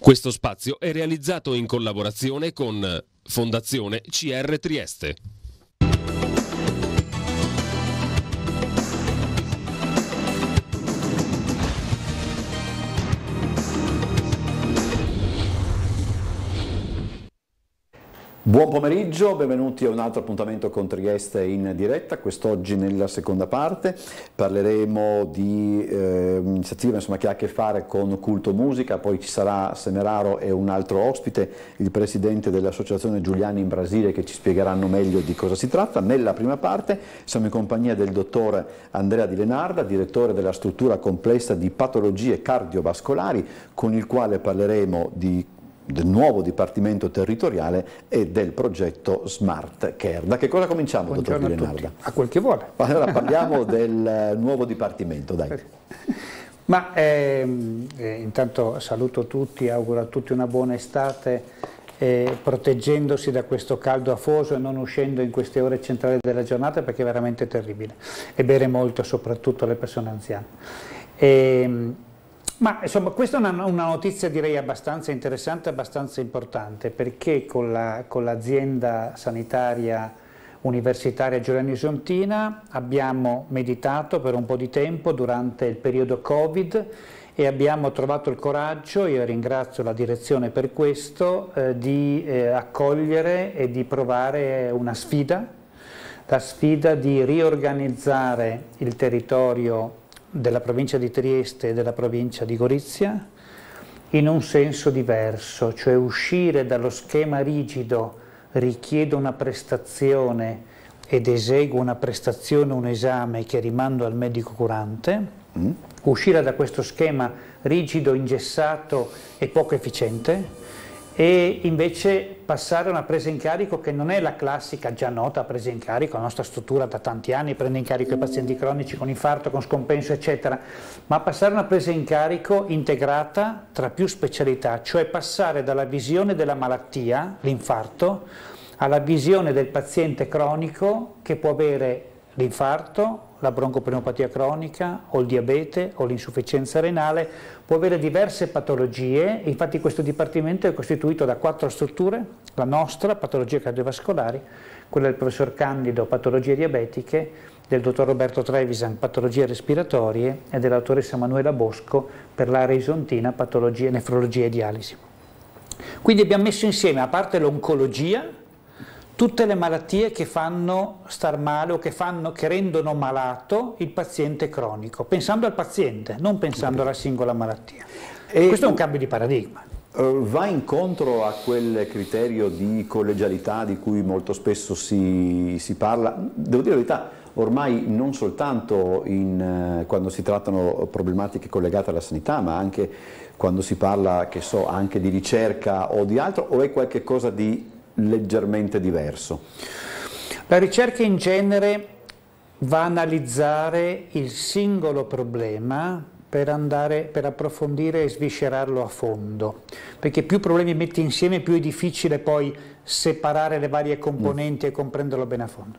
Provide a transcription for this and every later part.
Questo spazio è realizzato in collaborazione con Fondazione CR Trieste. Buon pomeriggio, benvenuti a un altro appuntamento con Trieste in diretta, quest'oggi nella seconda parte parleremo di eh, un'iniziativa che ha a che fare con culto musica, poi ci sarà Semeraro e un altro ospite, il presidente dell'associazione Giuliani in Brasile che ci spiegheranno meglio di cosa si tratta. Nella prima parte siamo in compagnia del dottore Andrea Di Lenarda, direttore della struttura complessa di patologie cardiovascolari, con il quale parleremo di del nuovo Dipartimento Territoriale e del progetto Smart Care. Da che cosa cominciamo, Buongiorno dottor Di Lenarda? A quel che vuole. Allora parliamo del nuovo Dipartimento, dai. Ma ehm, eh, intanto saluto tutti, auguro a tutti una buona estate, eh, proteggendosi da questo caldo afoso e non uscendo in queste ore centrali della giornata perché è veramente terribile e bere molto soprattutto le persone anziane. E, ehm, ma insomma questa è una, una, notizia direi abbastanza interessante, abbastanza importante perché con l'azienda la, sanitaria universitaria Giuliani Sontina abbiamo meditato per un po' di tempo durante il periodo Covid e abbiamo trovato il coraggio, io ringrazio la direzione per questo, eh, di eh, accogliere e di provare una sfida, la sfida di riorganizzare il territorio della provincia di Trieste e della provincia di Gorizia in un senso diverso, cioè uscire dallo schema rigido richiedo una prestazione ed eseguo una prestazione, un esame che rimando al medico curante, mm. uscire da questo schema rigido, ingessato e poco efficiente e invece passare a una presa in carico che non è la classica già nota presa in carico, la nostra struttura da tanti anni prende in carico i pazienti cronici con infarto, con scompenso eccetera, ma passare a una presa in carico integrata tra più specialità, cioè passare dalla visione della malattia, l'infarto, alla visione del paziente cronico che può avere l'infarto, la broncopneumopatia cronica o il diabete o l'insufficienza renale, può avere diverse patologie, infatti questo dipartimento è costituito da quattro strutture, la nostra, patologie cardiovascolari, quella del professor Candido, patologie diabetiche, del dottor Roberto Trevisan, patologie respiratorie e della dottoressa Manuela Bosco per l'area isontina, patologie, nefrologia e dialisi. Quindi abbiamo messo insieme, a parte l'oncologia, tutte le malattie che fanno star male o che, fanno, che rendono malato il paziente cronico, pensando al paziente, non pensando alla singola malattia. E Questo è un cambio di paradigma. Uh, va incontro a quel criterio di collegialità di cui molto spesso si, si parla, devo dire la verità, ormai non soltanto in, eh, quando si trattano problematiche collegate alla sanità, ma anche quando si parla, che so, anche di ricerca o di altro, o è qualcosa di leggermente diverso? La ricerca in genere va a analizzare il singolo problema per, andare, per approfondire e sviscerarlo a fondo, perché più problemi metti insieme più è difficile poi separare le varie componenti mm. e comprenderlo bene a fondo.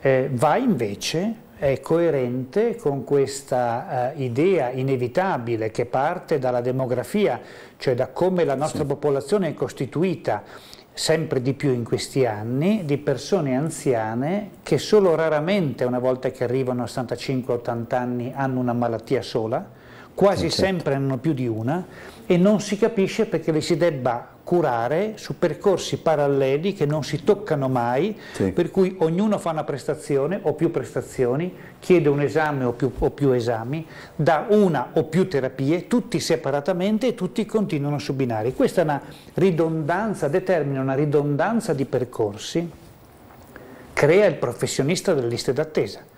Eh, va invece è coerente con questa uh, idea inevitabile che parte dalla demografia, cioè da come la nostra sì. popolazione è costituita sempre di più in questi anni di persone anziane che solo raramente una volta che arrivano a 65-80 anni hanno una malattia sola, quasi certo. sempre hanno più di una e non si capisce perché le si debba curare su percorsi paralleli che non si toccano mai, sì. per cui ognuno fa una prestazione o più prestazioni, chiede un esame o più, o più esami, dà una o più terapie, tutti separatamente e tutti continuano su binari. Questa è una ridondanza, determina una ridondanza di percorsi, crea il professionista delle liste d'attesa.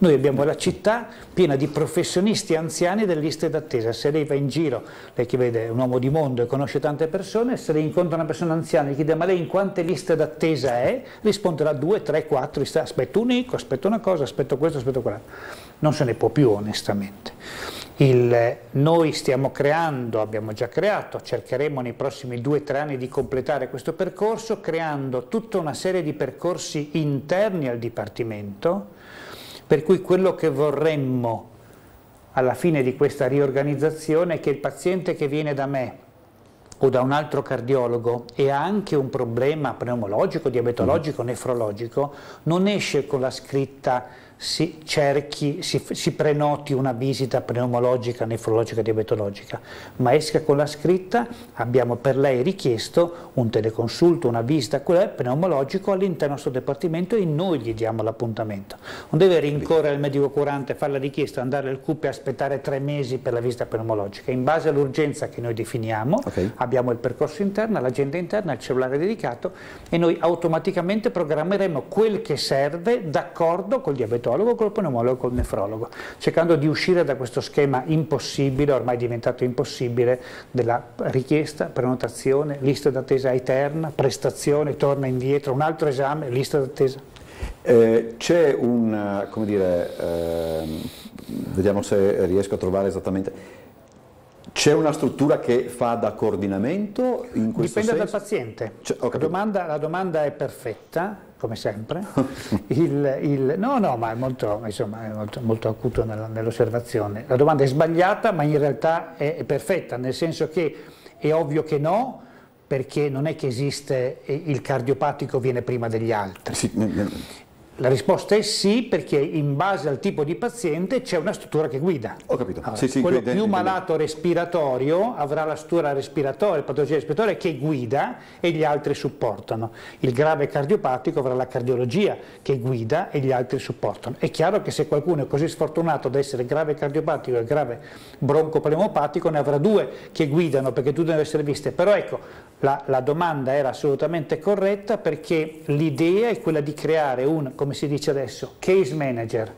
Noi abbiamo la città piena di professionisti anziani delle liste d'attesa. Se lei va in giro, lei che vede è un uomo di mondo e conosce tante persone, se lei incontra una persona anziana e chiede ma lei in quante liste d'attesa è, risponderà due, tre, quattro, aspetto un eco, aspetto una cosa, aspetto questo, aspetto quell'altro. Non se ne può più onestamente. Il, noi stiamo creando, abbiamo già creato, cercheremo nei prossimi due o tre anni di completare questo percorso, creando tutta una serie di percorsi interni al Dipartimento, per cui quello che vorremmo alla fine di questa riorganizzazione è che il paziente che viene da me o da un altro cardiologo e ha anche un problema pneumologico, diabetologico, mm. nefrologico, non esce con la scritta si cerchi, si, si, prenoti una visita pneumologica, nefrologica, diabetologica, ma esca con la scritta, abbiamo per lei richiesto un teleconsulto, una visita pneumologico all'interno del nostro dipartimento e noi gli diamo l'appuntamento. Non deve rincorrere il medico curante, fare la richiesta, andare al CUP e aspettare tre mesi per la visita pneumologica. In base all'urgenza che noi definiamo, okay. abbiamo il percorso interno, l'agenda interna, il cellulare dedicato e noi automaticamente programmeremo quel che serve d'accordo col diabetologo diabetologo, col pneumologo, col nefrologo, cercando di uscire da questo schema impossibile, ormai diventato impossibile, della richiesta, prenotazione, lista d'attesa eterna, prestazione, torna indietro, un altro esame, lista d'attesa. Eh, C'è un, come dire, eh, vediamo se riesco a trovare esattamente, c'è una struttura che fa da coordinamento in questo Dipende senso? dal paziente. La domanda, la domanda è perfetta, come sempre. il, il, no, no, ma è molto, insomma, è molto, molto acuto nell'osservazione. La domanda è sbagliata, ma in realtà è, è perfetta, nel senso che è ovvio che no, perché non è che esiste il cardiopatico viene prima degli altri. Sì, la risposta è sì perché in base al tipo di paziente c'è una struttura che guida. Ho capito. Allora, sì, sì, quello più malato respiratorio avrà la struttura respiratoria, la patologia respiratoria che guida e gli altri supportano. Il grave cardiopatico avrà la cardiologia che guida e gli altri supportano. È chiaro che se qualcuno è così sfortunato da essere grave cardiopatico e grave broncopneumopatico ne avrà due che guidano perché tutte devono essere viste. Però ecco, la, la, domanda era assolutamente corretta perché l'idea è quella di creare un, come si dice adesso, case manager,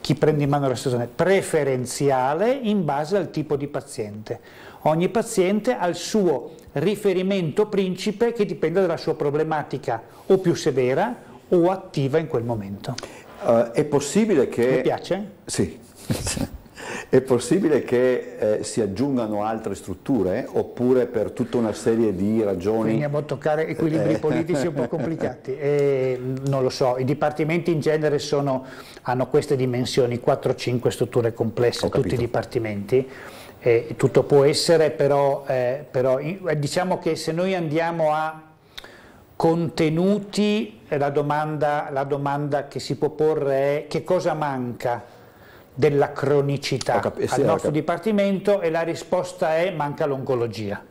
chi prende in mano la situazione, preferenziale in base al tipo di paziente. Ogni paziente ha il suo riferimento principe che dipende dalla sua problematica o più severa o attiva in quel momento. Uh, è possibile che... Mi piace? Sì. È possibile che eh, si aggiungano altre strutture oppure per tutta una serie di ragioni... Veniamo a toccare equilibri eh. politici un po' complicati. E, non lo so, i dipartimenti in genere sono, hanno queste dimensioni, 4-5 strutture complesse, tutti i dipartimenti. Eh, tutto può essere, però, eh, però diciamo che se noi andiamo a contenuti, la domanda, la domanda che si può porre è che cosa manca della cronicità. Eh sì, al nostro dipartimento e la risposta è manca l'oncologia.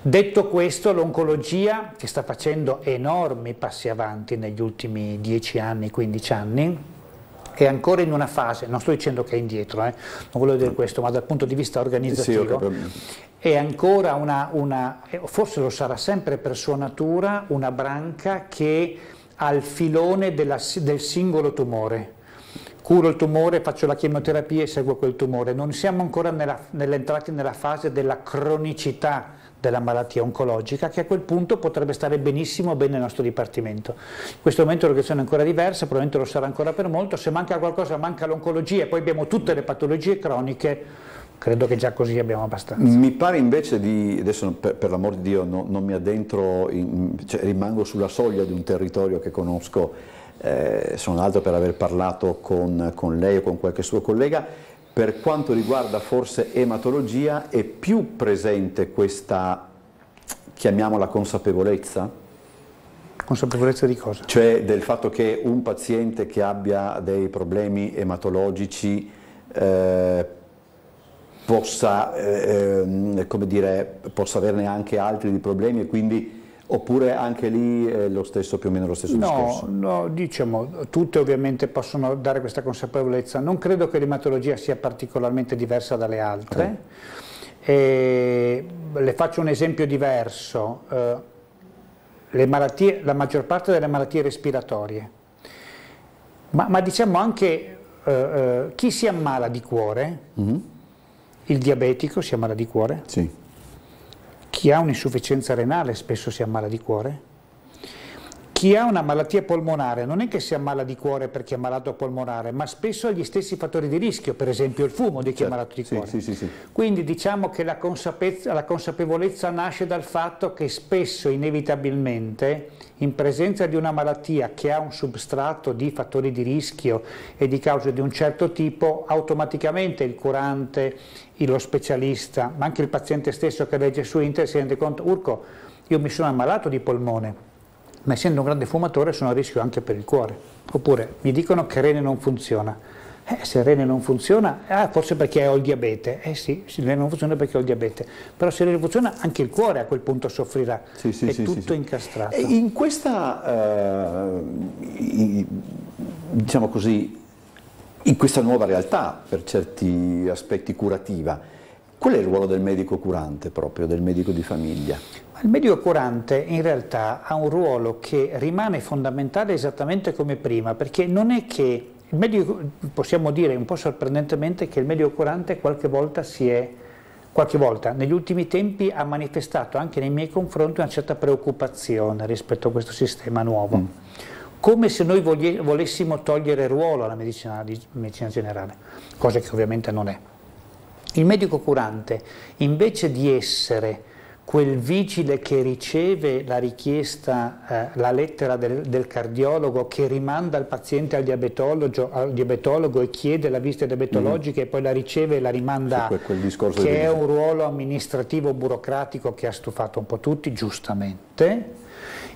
Detto questo, l'oncologia, che sta facendo enormi passi avanti negli ultimi 10 anni, 15 anni, è ancora in una fase, non sto dicendo che è indietro, eh, non voglio dire questo, ma dal punto di vista organizzativo, sì, è ancora una, una, forse lo sarà sempre per sua natura, una branca che ha il filone della, del singolo tumore curo il tumore, faccio la chemioterapia e seguo quel tumore. Non siamo ancora nell'entrati nella fase della cronicità della malattia oncologica che a quel punto potrebbe stare benissimo bene nel nostro dipartimento. In questo momento l'organizzazione è ancora diversa, probabilmente lo sarà ancora per molto, se manca qualcosa manca l'oncologia e poi abbiamo tutte le patologie croniche, credo che già così abbiamo abbastanza. Mi pare invece di, adesso per, per l'amor di Dio no, non mi addentro, in, cioè rimango sulla soglia di un territorio che conosco eh, sono altro per aver parlato con, con lei o con qualche suo collega, per quanto riguarda forse ematologia è più presente questa, chiamiamola consapevolezza? Consapevolezza di cosa? Cioè del fatto che un paziente che abbia dei problemi ematologici eh, possa, eh, ehm, come dire, possa averne anche altri di problemi e quindi Oppure anche lì è lo stesso, più o meno lo stesso no, discorso? No, diciamo, tutte ovviamente possono dare questa consapevolezza. Non credo che l'ematologia sia particolarmente diversa dalle altre. Eh. le faccio un esempio diverso. Eh, malattie, la maggior parte delle malattie respiratorie, ma, ma diciamo anche eh, eh chi si ammala di cuore, mm -hmm. il diabetico si ammala di cuore, sì chi ha un'insufficienza renale spesso si ammala di cuore. chi ha una malattia polmonare non è che si ammala di cuore perché è malato polmonare, ma spesso ha gli stessi fattori di rischio, per esempio il fumo di chi certo, è malato di cuore. Sì, sì, sì, Quindi diciamo che la, la consapevolezza nasce dal fatto che spesso, inevitabilmente, in presenza di una malattia che ha un substrato di fattori di rischio e di cause di un certo tipo, automaticamente il curante, lo specialista, ma anche il paziente stesso che legge su internet si rende conto, Urco, io mi sono ammalato di polmone, ma essendo un grande fumatore sono a rischio anche per il cuore. Oppure mi dicono che rene non funziona. Eh, se il rene non funziona, ah, forse perché ho il diabete. Eh sì, se il rene non funziona perché ho il diabete. Però se il rene funziona, anche il cuore a quel punto soffrirà. Sì, sì, È sì, tutto incastrato. in questa, uh, diciamo così, in questa nuova realtà, per certi aspetti curativa, qual è il ruolo del medico curante proprio, del medico di famiglia? Il medico curante in realtà ha un ruolo che rimane fondamentale esattamente come prima, perché non è che il medico, possiamo dire un po' sorprendentemente che il medico curante qualche volta si è qualche volta negli ultimi tempi ha manifestato anche nei miei confronti una certa preoccupazione rispetto a questo sistema nuovo, mm. Come se noi volessimo togliere ruolo alla medicina, medicina generale, cosa che ovviamente non è. Il medico curante, invece di essere quel vigile che riceve la richiesta, eh, la lettera del, del, cardiologo che rimanda il paziente al diabetologo, al diabetologo e chiede la visita diabetologica mm. e poi la riceve e la rimanda, quel, quel che è un ruolo amministrativo burocratico che ha stufato un po' tutti, giustamente,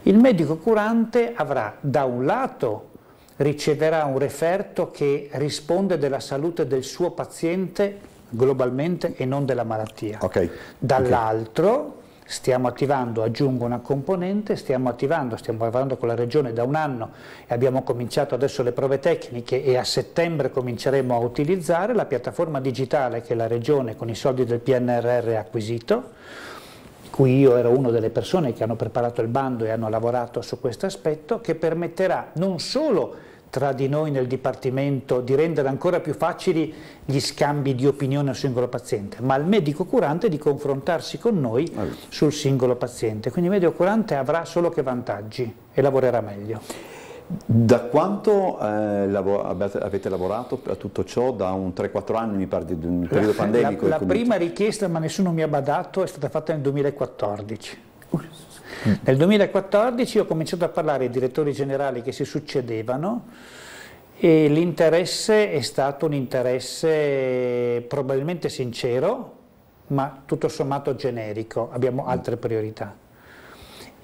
il medico curante avrà da un lato riceverà un referto che risponde della salute del suo paziente globalmente e non della malattia. Okay. Dall'altro okay stiamo attivando, aggiungo una componente, stiamo attivando, stiamo lavorando con la Regione da un anno e abbiamo cominciato adesso le prove tecniche e a settembre cominceremo a utilizzare la piattaforma digitale che la Regione con i soldi del PNRR ha acquisito, cui io ero una delle persone che hanno preparato il bando e hanno lavorato su questo aspetto, che permetterà non solo tra di noi nel Dipartimento di rendere ancora più facili gli scambi di opinione al singolo paziente, ma al medico curante di confrontarsi con noi sul singolo paziente. Quindi il medico curante avrà solo che vantaggi e lavorerà meglio. Da quanto eh, avete lavorato a tutto ciò? Da un 3-4 anni mi pare di un periodo pandemico? La, la prima richiesta, ma nessuno mi ha badato, è stata fatta nel 2014. Nel 2014 ho cominciato a parlare ai direttori generali che si succedevano e l'interesse è stato un interesse probabilmente sincero, ma tutto sommato generico, abbiamo altre priorità.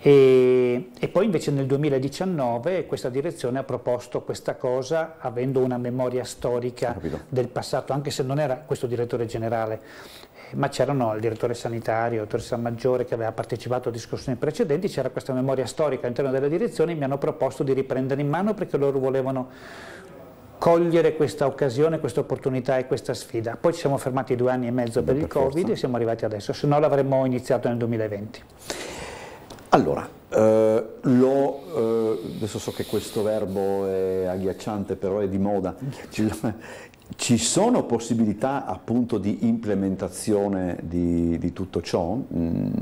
E, e, poi invece nel 2019 questa direzione ha proposto questa cosa avendo una memoria storica del passato, anche se non era questo direttore generale, ma c'erano il direttore sanitario, il dottor Maggiore che aveva partecipato a discussioni precedenti, c'era questa memoria storica all'interno della direzione e mi hanno proposto di riprendere in mano perché loro volevano cogliere questa occasione, questa opportunità e questa sfida. Poi ci siamo fermati due anni e mezzo per, per il Covid forza. e siamo arrivati adesso, se no l'avremmo iniziato nel 2020. Allora, eh, lo, eh, adesso so che questo verbo è agghiacciante, però è di moda. Ci sono possibilità appunto di implementazione di, di tutto ciò mm,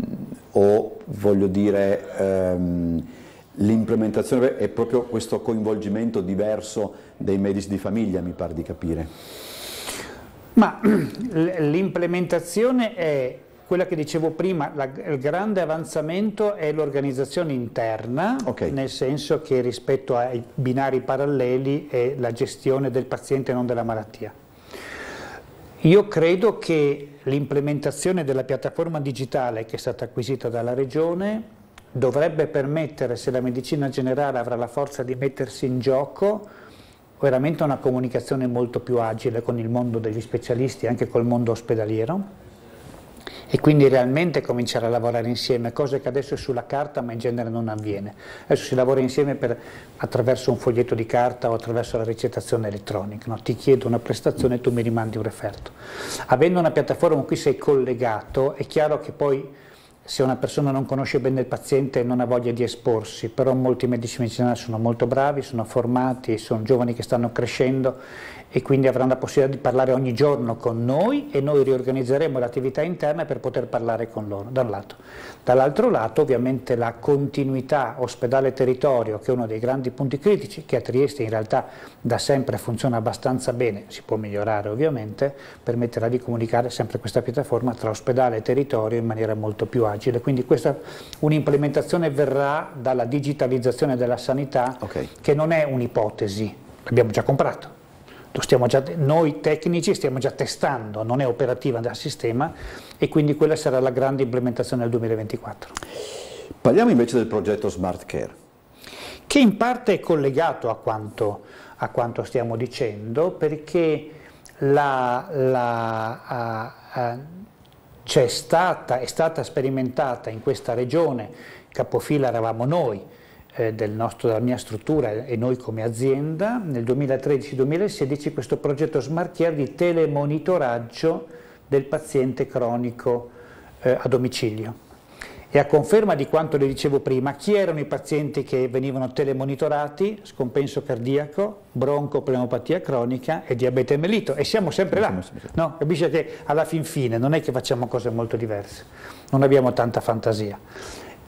o voglio dire ehm, l'implementazione è proprio questo coinvolgimento diverso dei medici di famiglia mi pare di capire? Ma l'implementazione è quella che dicevo prima, la, il grande avanzamento è l'organizzazione interna, okay. nel senso che rispetto ai binari paralleli è la gestione del paziente e non della malattia. Io credo che l'implementazione della piattaforma digitale che è stata acquisita dalla Regione dovrebbe permettere, se la medicina generale avrà la forza di mettersi in gioco, veramente una comunicazione molto più agile con il mondo degli specialisti e anche col mondo ospedaliero e quindi realmente cominciare a lavorare insieme, cosa che adesso è sulla carta ma in genere non avviene. Adesso si lavora insieme per, attraverso un foglietto di carta o attraverso la ricettazione elettronica, no? ti chiedo una prestazione e tu mi rimandi un referto. Avendo una piattaforma con cui sei collegato è chiaro che poi se una persona non conosce bene il paziente non ha voglia di esporsi, però molti medici medicinali sono molto bravi, sono formati, sono giovani che stanno crescendo e quindi avranno la possibilità di parlare ogni giorno con noi e noi riorganizzeremo l'attività interna per poter parlare con loro, da un lato. Dall'altro lato ovviamente la continuità ospedale-territorio, che è uno dei grandi punti critici, che a Trieste in realtà da sempre funziona abbastanza bene, si può migliorare ovviamente, permetterà di comunicare sempre questa piattaforma tra ospedale e territorio in maniera molto più agile. Quindi questa un'implementazione verrà dalla digitalizzazione della sanità, okay. che non è un'ipotesi, l'abbiamo già comprato Già, noi tecnici stiamo già testando, non è operativa dal sistema e quindi quella sarà la grande implementazione nel 2024. Parliamo invece del progetto Smart Care. Che in parte è collegato a quanto, a quanto stiamo dicendo perché la, la, c'è stata, è stata sperimentata in questa regione, capofila eravamo noi, del nostro, della mia struttura e noi come azienda, nel 2013-2016 questo progetto Smart Care di telemonitoraggio del paziente cronico eh, a domicilio. E a conferma di quanto le dicevo prima, chi erano i pazienti che venivano telemonitorati? Scompenso cardiaco, broncopneumopatia cronica e diabete mellito. E siamo sempre là. No? Capisce che alla fin fine non è che facciamo cose molto diverse, non abbiamo tanta fantasia.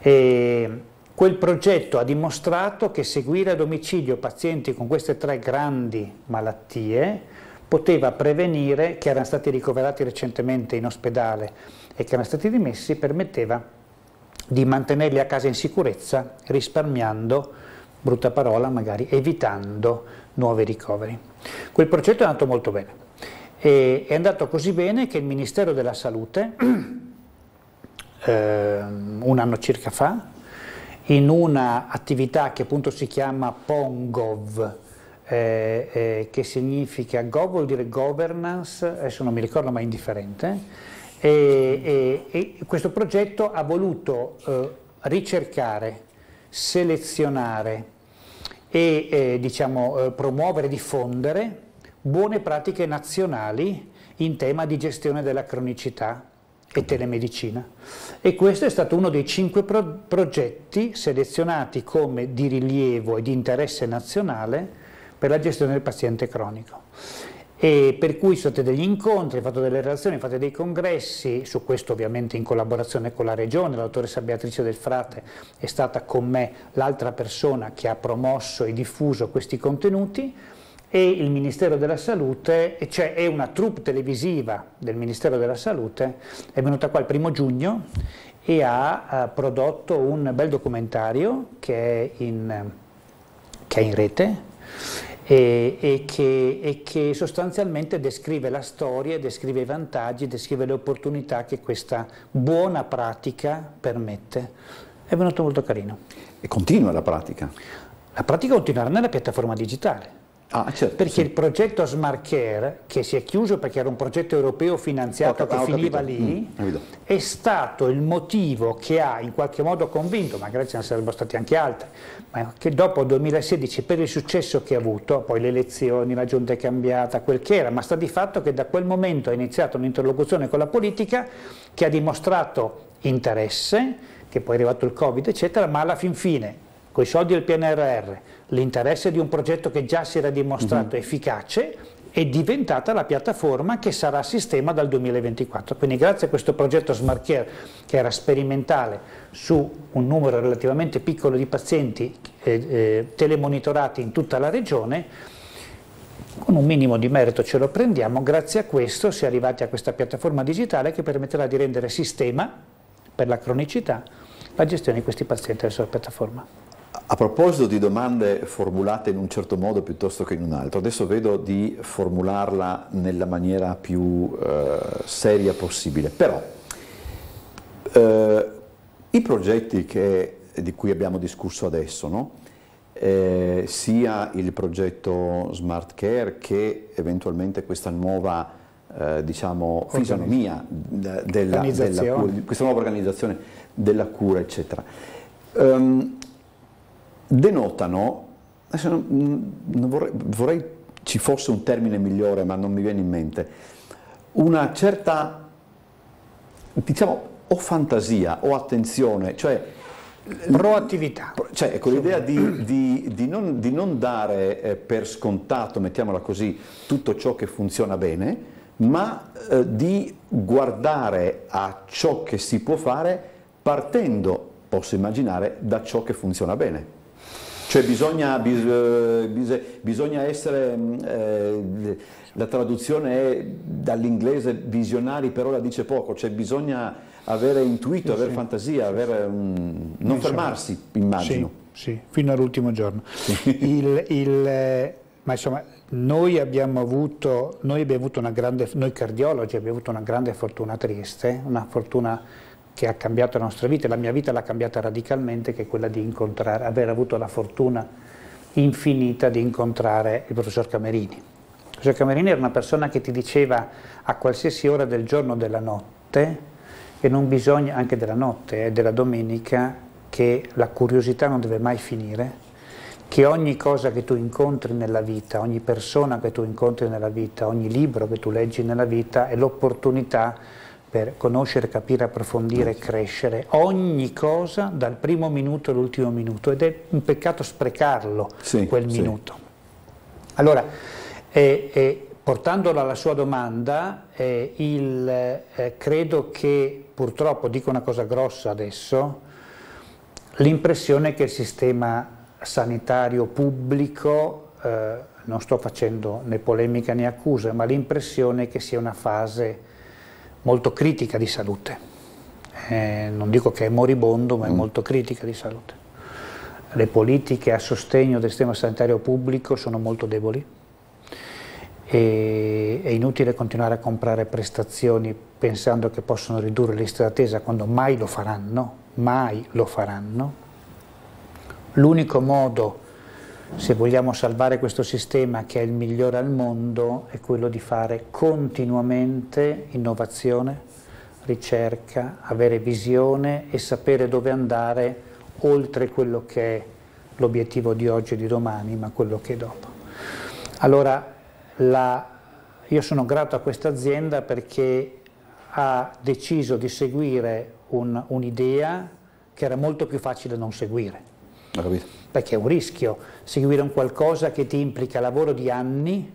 E Quel progetto ha dimostrato che seguire a domicilio pazienti con queste tre grandi malattie poteva prevenire, che erano stati ricoverati recentemente in ospedale e che erano stati dimessi, permetteva di mantenerli a casa in sicurezza risparmiando, brutta parola magari, evitando nuovi ricoveri. Quel progetto è andato molto bene. E è andato così bene che il Ministero della Salute, eh, un anno circa fa, in un'attività che appunto si chiama PONGOV, eh, eh, che significa Gov vuol dire governance, adesso non mi ricordo ma è indifferente, e, e, e questo progetto ha voluto eh, ricercare, selezionare e eh, diciamo, eh, promuovere, diffondere buone pratiche nazionali in tema di gestione della cronicità e telemedicina. E questo è stato uno dei cinque pro progetti selezionati come di rilievo e di interesse nazionale per la gestione del paziente cronico. E per cui sono stati degli incontri, fatto delle relazioni, fate dei congressi, su questo ovviamente in collaborazione con la Regione, la dottoressa Beatrice Del Frate è stata con me l'altra persona che ha promosso e diffuso questi contenuti, e il Ministero della Salute, cioè è una troupe televisiva del Ministero della Salute, è venuta qua il primo giugno e ha uh, prodotto un bel documentario che è in, che è in rete e, e, che, e, che, sostanzialmente descrive la storia, descrive i vantaggi, descrive le opportunità che questa buona pratica permette. È venuto molto carino. E continua la pratica? La pratica continuerà nella piattaforma digitale. Ah, certo, perché sì. il progetto Smart Care, che si è chiuso perché era un progetto europeo finanziato che finiva capito. lì, mm, è stato il motivo che ha in qualche modo convinto, magari ce ne sarebbero stati anche altri, ma che dopo il 2016 per il successo che ha avuto, poi le elezioni, la giunta è cambiata, quel che era, ma sta di fatto che da quel momento è iniziata un'interlocuzione con la politica che ha dimostrato interesse, che poi è arrivato il Covid eccetera, ma alla fin fine, con i soldi del PNRR, l'interesse di un progetto che già si era dimostrato uh-huh. efficace è diventata la piattaforma che sarà sistema dal 2024. Quindi grazie a questo progetto Smart Care che era sperimentale su un numero relativamente piccolo di pazienti eh, eh, telemonitorati in tutta la regione, con un minimo di merito ce lo prendiamo, grazie a questo si è arrivati a questa piattaforma digitale che permetterà di rendere sistema per la cronicità la gestione di questi pazienti verso la piattaforma. A proposito di domande formulate in un certo modo piuttosto che in un altro, adesso vedo di formularla nella maniera più eh, seria possibile, però eh, i progetti che, di cui abbiamo discusso adesso, no? eh, sia il progetto Smart Care che eventualmente questa nuova eh, diciamo, fisionomia della, della, questa nuova organizzazione della cura, eccetera. Um, denotano, adesso non, non vorrei, vorrei ci fosse un termine migliore ma non mi viene in mente, una certa, diciamo, o fantasia o attenzione, cioè Proattività. Cioè, ecco, l'idea di, di, di, non, di, non, dare eh, per scontato, mettiamola così, tutto ciò che funziona bene, ma eh, di guardare a ciò che si può fare partendo, posso immaginare, da ciò che funziona bene. Cioè bisogna, bis, bis, bisogna essere, mm, eh, la traduzione è dall'inglese visionari, però la dice poco, cioè bisogna avere intuito, sì, avere sì. fantasia, avere un... non fermarsi, immagino. Sì, fino all'ultimo giorno. Il, il, ma insomma, noi abbiamo avuto, noi abbiamo avuto una grande, noi cardiologi abbiamo avuto una grande fortuna a Trieste, una fortuna che ha cambiato la nostra vita, la mia vita l'ha cambiata radicalmente, che è quella di incontrare, aver avuto la fortuna infinita di incontrare il professor Camerini. Il professor Camerini era una persona che ti diceva a qualsiasi ora del giorno o della notte, e non bisogna, anche della notte e eh, della domenica, che la curiosità non deve mai finire, che ogni cosa che tu incontri nella vita, ogni persona che tu incontri nella vita, ogni libro che tu leggi nella vita è l'opportunità per conoscere, capire, approfondire, crescere ogni cosa dal primo minuto all'ultimo minuto ed è un peccato sprecarlo sì, quel sì. minuto. Allora, eh, eh, portandola alla sua domanda, eh, il, credo che purtroppo, dico una cosa grossa adesso, l'impressione che il sistema sanitario pubblico, eh, non sto facendo né polemica né accusa, ma l'impressione che sia una fase molto critica di salute. Eh, non dico che è moribondo, ma è mm. molto critica di salute. Le politiche a sostegno del sistema sanitario pubblico sono molto deboli e è inutile continuare a comprare prestazioni pensando che possono ridurre le liste d'attesa quando mai lo faranno, mai lo faranno. L'unico modo se vogliamo salvare questo sistema che è il migliore al mondo è quello di fare continuamente innovazione, ricerca, avere visione e sapere dove andare oltre quello che è l'obiettivo di oggi e di domani, ma quello che è dopo. Allora, la, io sono grato a questa azienda perché ha deciso di seguire un'idea un che era molto più facile non seguire perché è un rischio seguire un qualcosa che ti implica lavoro di anni,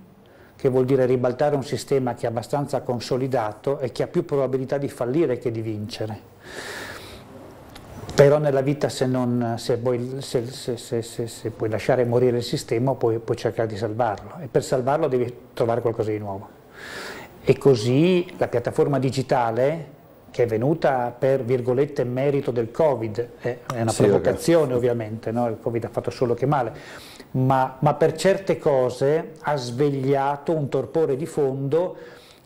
che vuol dire ribaltare un sistema che è abbastanza consolidato e che ha più probabilità di fallire che di vincere. Però nella vita se, non, se, vuoi, se, se puoi, lasciare morire il sistema puoi, puoi cercare di salvarlo e per salvarlo devi trovare qualcosa di nuovo. E così la piattaforma digitale che è venuta per virgolette merito del Covid, è una sì, provocazione ragazzi. ovviamente, no? il Covid ha fatto solo che male, ma, ma, per certe cose ha svegliato un torpore di fondo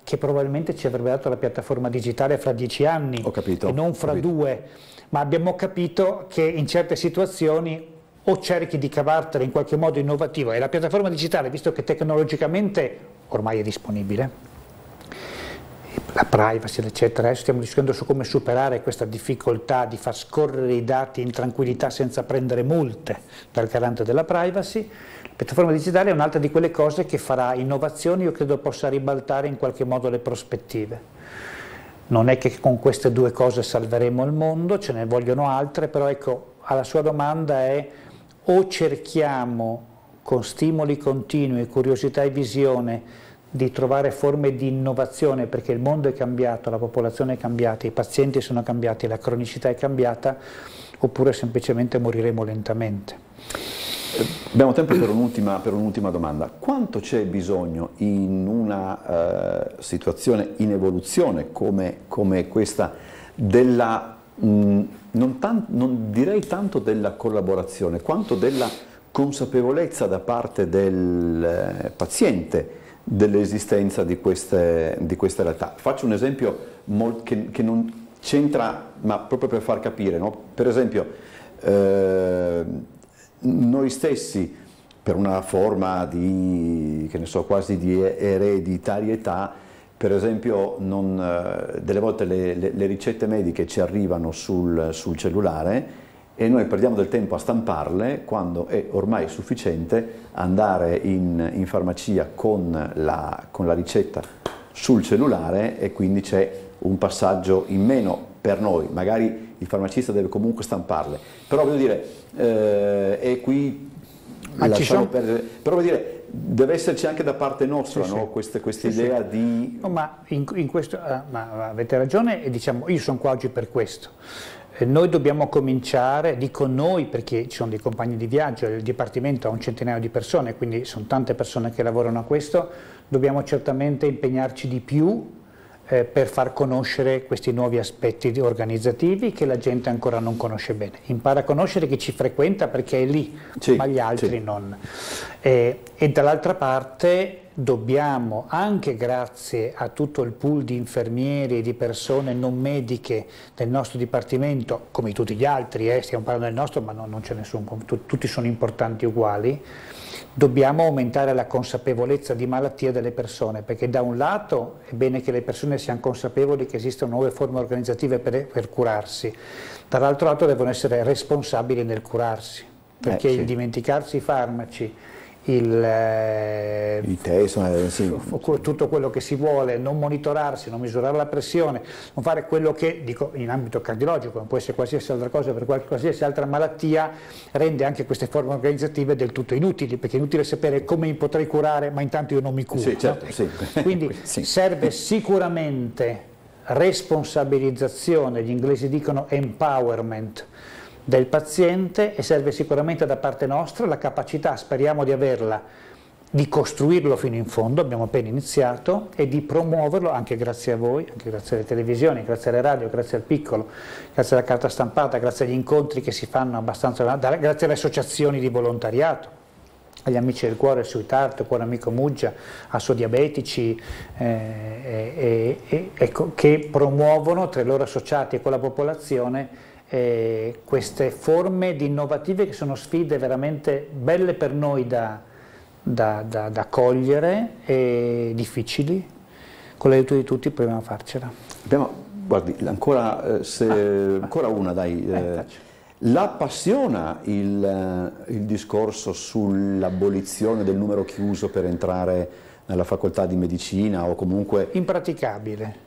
che probabilmente ci avrebbe dato la piattaforma digitale fra dieci anni capito, e non fra due, ma abbiamo capito che in certe situazioni o cerchi di cavartela in qualche modo innovativo e la piattaforma digitale, visto che tecnologicamente ormai è disponibile, la privacy, eccetera. Adesso stiamo discutendo su come superare questa difficoltà di far scorrere i dati in tranquillità senza prendere multe dal garante della privacy. La piattaforma digitale è un'altra di quelle cose che farà innovazioni, io credo possa ribaltare in qualche modo le prospettive. Non è che con queste due cose salveremo il mondo, ce ne vogliono altre, però ecco, alla sua domanda è o cerchiamo con stimoli continui, curiosità e visione di trovare forme di innovazione perché il mondo è cambiato, la popolazione è cambiata, i pazienti sono cambiati, la cronicità è cambiata, oppure semplicemente moriremo lentamente. Abbiamo tempo per un'ultima, un domanda. Quanto c'è bisogno in una uh, situazione in evoluzione come, come questa della, mh, mm, non, tan, non direi tanto della collaborazione, quanto della consapevolezza da parte del eh, paziente dell'esistenza di queste, di queste, realtà. Faccio un esempio che, che non c'entra, ma proprio per far capire, no? per esempio eh, noi stessi per una forma di, so, quasi di ereditarietà, per esempio non, eh, delle volte le, le, le, ricette mediche ci arrivano sul, sul cellulare e noi perdiamo del tempo a stamparle quando è ormai sufficiente andare in, in farmacia con la, con la, ricetta sul cellulare e quindi c'è un passaggio in meno per noi, magari il farmacista deve comunque stamparle, però voglio dire, eh, e qui Ma lasciamo perdere, però voglio dire, deve esserci anche da parte nostra sì, no? sì. questa, questa sì, idea di... No, ma, in, in questo, ah, ma avete ragione e diciamo, io sono qua oggi per questo. Noi dobbiamo cominciare, dico noi perché ci sono dei compagni di viaggio, il Dipartimento ha un centinaio di persone, quindi sono tante persone che lavorano a questo, dobbiamo certamente impegnarci di più eh, per far conoscere questi nuovi aspetti organizzativi che la gente ancora non conosce bene. Impara a conoscere chi ci frequenta perché è lì, sì, ma gli altri sì. non. Eh, e dall'altra parte dobbiamo, anche grazie a tutto il pool di infermieri e di persone non mediche del nostro Dipartimento, come tutti gli altri, eh, stiamo parlando del nostro, ma no, non c'è nessuno, tutti sono importanti uguali, dobbiamo aumentare la consapevolezza di malattia delle persone, perché da un lato è bene che le persone siano consapevoli che esistono nuove forme organizzative per, per curarsi, dall'altro lato devono essere responsabili nel curarsi, perché eh, sì. il dimenticarsi i farmaci, il, eh, I test, eh, sì. tutto quello che si vuole, non monitorarsi, non misurare la pressione, non fare quello che, dico, in ambito cardiologico, può essere qualsiasi altra cosa, per qualsiasi altra malattia, rende anche queste forme organizzative del tutto inutili, perché è inutile sapere come mi potrei curare, ma intanto io non mi curo. Sì, certo, sì. Quindi sì. serve sicuramente responsabilizzazione, gli inglesi dicono empowerment, del paziente e serve sicuramente da parte nostra la capacità, speriamo di averla, di costruirlo fino in fondo, abbiamo appena iniziato, e di promuoverlo anche grazie a voi, anche grazie alle televisioni, grazie alle radio, grazie al piccolo, grazie alla carta stampata, grazie agli incontri che si fanno abbastanza, grazie alle associazioni di volontariato agli amici del cuore, sui Tart, Cuore Amico Muggia, a So Diabetici, eh, eh, eh, ecco, che promuovono tra i loro associati e con la popolazione eh, queste forme di innovative che sono sfide veramente belle per noi da, da, da, da cogliere e difficili. Con l'aiuto di tutti proviamo a farcela. Abbiamo, guardi, ancora, eh, se, ah, ancora una, dai. Eh, eh la appassiona il, eh, il discorso sull'abolizione del numero chiuso per entrare nella facoltà di medicina o comunque... Impraticabile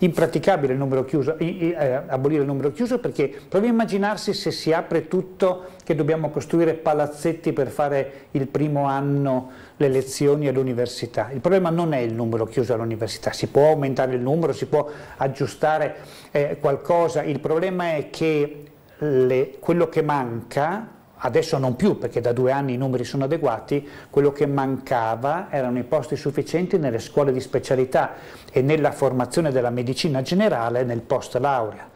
impraticabile il numero chiuso, eh, abolire il numero chiuso perché provi a immaginarsi se si apre tutto che dobbiamo costruire palazzetti per fare il primo anno le lezioni all'università. Il problema non è il numero chiuso all'università, si può aumentare il numero, si può aggiustare eh, qualcosa, il problema è che le, quello che manca adesso non più perché da due anni i numeri sono adeguati, quello che mancava erano i posti sufficienti nelle scuole di specialità e nella formazione della medicina generale nel post laurea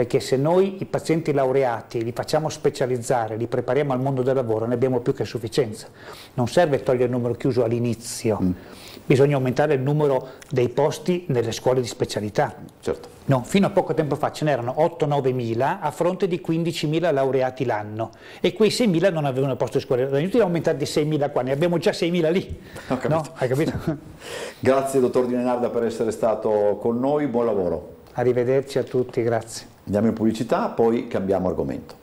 perché se noi i pazienti laureati li facciamo specializzare, li prepariamo al mondo del lavoro, ne abbiamo più che sufficienza. Non serve togliere il numero chiuso all'inizio, mm. bisogna aumentare il numero dei posti nelle scuole di specialità. Certo. No, fino a poco tempo fa ce n'erano 8-9 mila a fronte di 15 mila laureati l'anno e quei 6 mila non avevano posto di scuola. È inutile aumentare di 6 mila qua, ne abbiamo già 6 mila lì. Ho capito. No? Hai capito? Grazie dottor Di Nenarda per essere stato con noi, buon lavoro. Arrivederci a tutti, grazie. Andiamo in pubblicità, poi cambiamo argomento.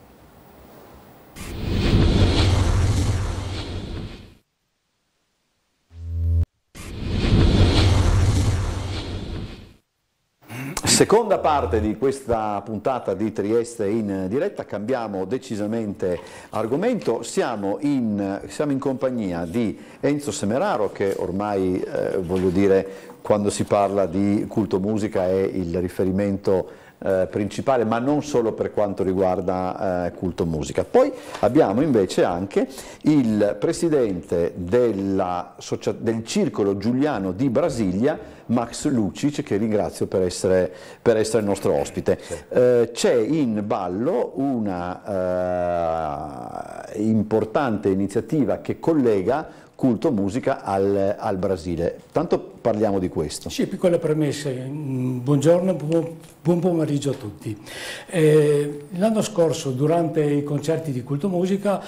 Seconda parte di questa puntata di Trieste in diretta, cambiamo decisamente argomento, siamo in, siamo in compagnia di Enzo Semeraro che ormai, eh, voglio dire, quando si parla di culto musica è il riferimento eh, principale, ma non solo per quanto riguarda eh, culto musica. Poi abbiamo invece anche il presidente della, del Circolo Giuliano di Brasilia, Max Lucic, che ringrazio per essere, per essere il nostro ospite. Eh, C'è in ballo una eh, importante iniziativa che collega culto musica al, al, Brasile. Tanto parliamo di questo. Sì, piccole premesse. Mm, buongiorno, buon, pomeriggio a tutti. Eh, l'anno scorso, durante i concerti di culto musica,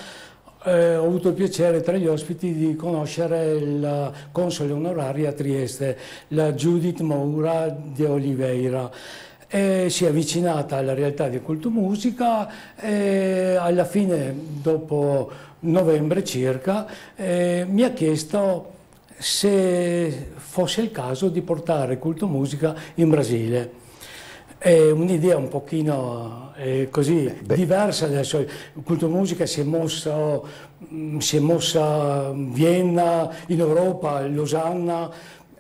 eh, ho avuto il piacere tra gli ospiti di conoscere la console onoraria a Trieste, la Judith Moura de Oliveira. E si è avvicinata alla realtà di culto musica e alla fine, dopo novembre circa, eh, mi ha chiesto se fosse il caso di portare culto musica in Brasile. è un'idea un pochino eh, così beh, diversa. Il culto musica si è mosso, mm, si è mossa Vienna, in Europa, Losanna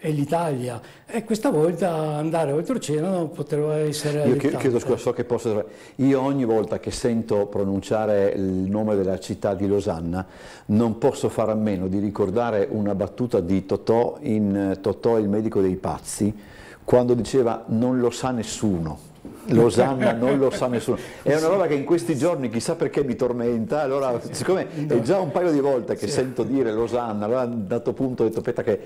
e l'Italia. E questa volta andare oltreoceano potrebbe essere io chiedo scusa so che posso io ogni volta che sento pronunciare il nome della città di Losanna non posso fare a meno di ricordare una battuta di Totò in Totò il medico dei pazzi quando diceva non lo sa nessuno Losanna non lo sa nessuno. È una roba che in questi giorni chissà perché mi tormenta, allora siccome è già un paio di volte che sì. sento dire Losanna, allora a un dato punto ho detto aspetta che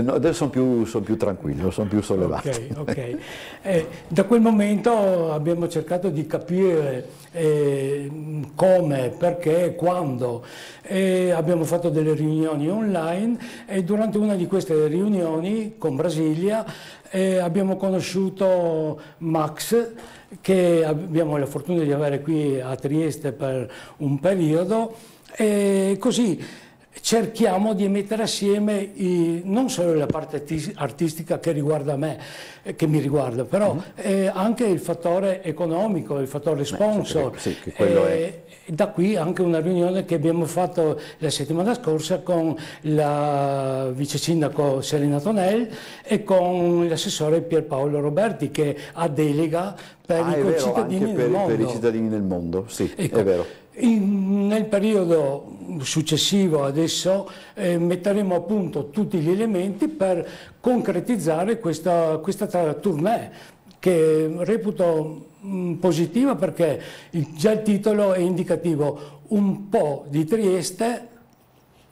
no, adesso sono più, sono più, tranquillo, sono più sollevato. Okay, okay. Eh, da quel momento abbiamo cercato di capire eh, come, perché, quando. E abbiamo fatto delle riunioni online e durante una di queste riunioni con Brasilia eh, abbiamo conosciuto Max che abbiamo la fortuna di avere qui a Trieste per un periodo. E così cerchiamo di mettere assieme i, non solo la parte artistica che riguarda me, eh, che mi riguarda, però mm-hmm. eh, anche il fattore economico, il fattore sponsor. Beh, sì, eh, da qui anche una riunione che abbiamo fatto la settimana scorsa con la vice sindaco Serena Tonel e con l'assessore Pierpaolo Roberti che ha delega per ah, i concittadini del mondo. Per i cittadini del mondo, sì, ecco, è vero. In, nel periodo successivo adesso eh, metteremo a punto tutti gli elementi per concretizzare questa, questa tournée che reputo mh, mm, positiva perché il, già il titolo è indicativo un po' di Trieste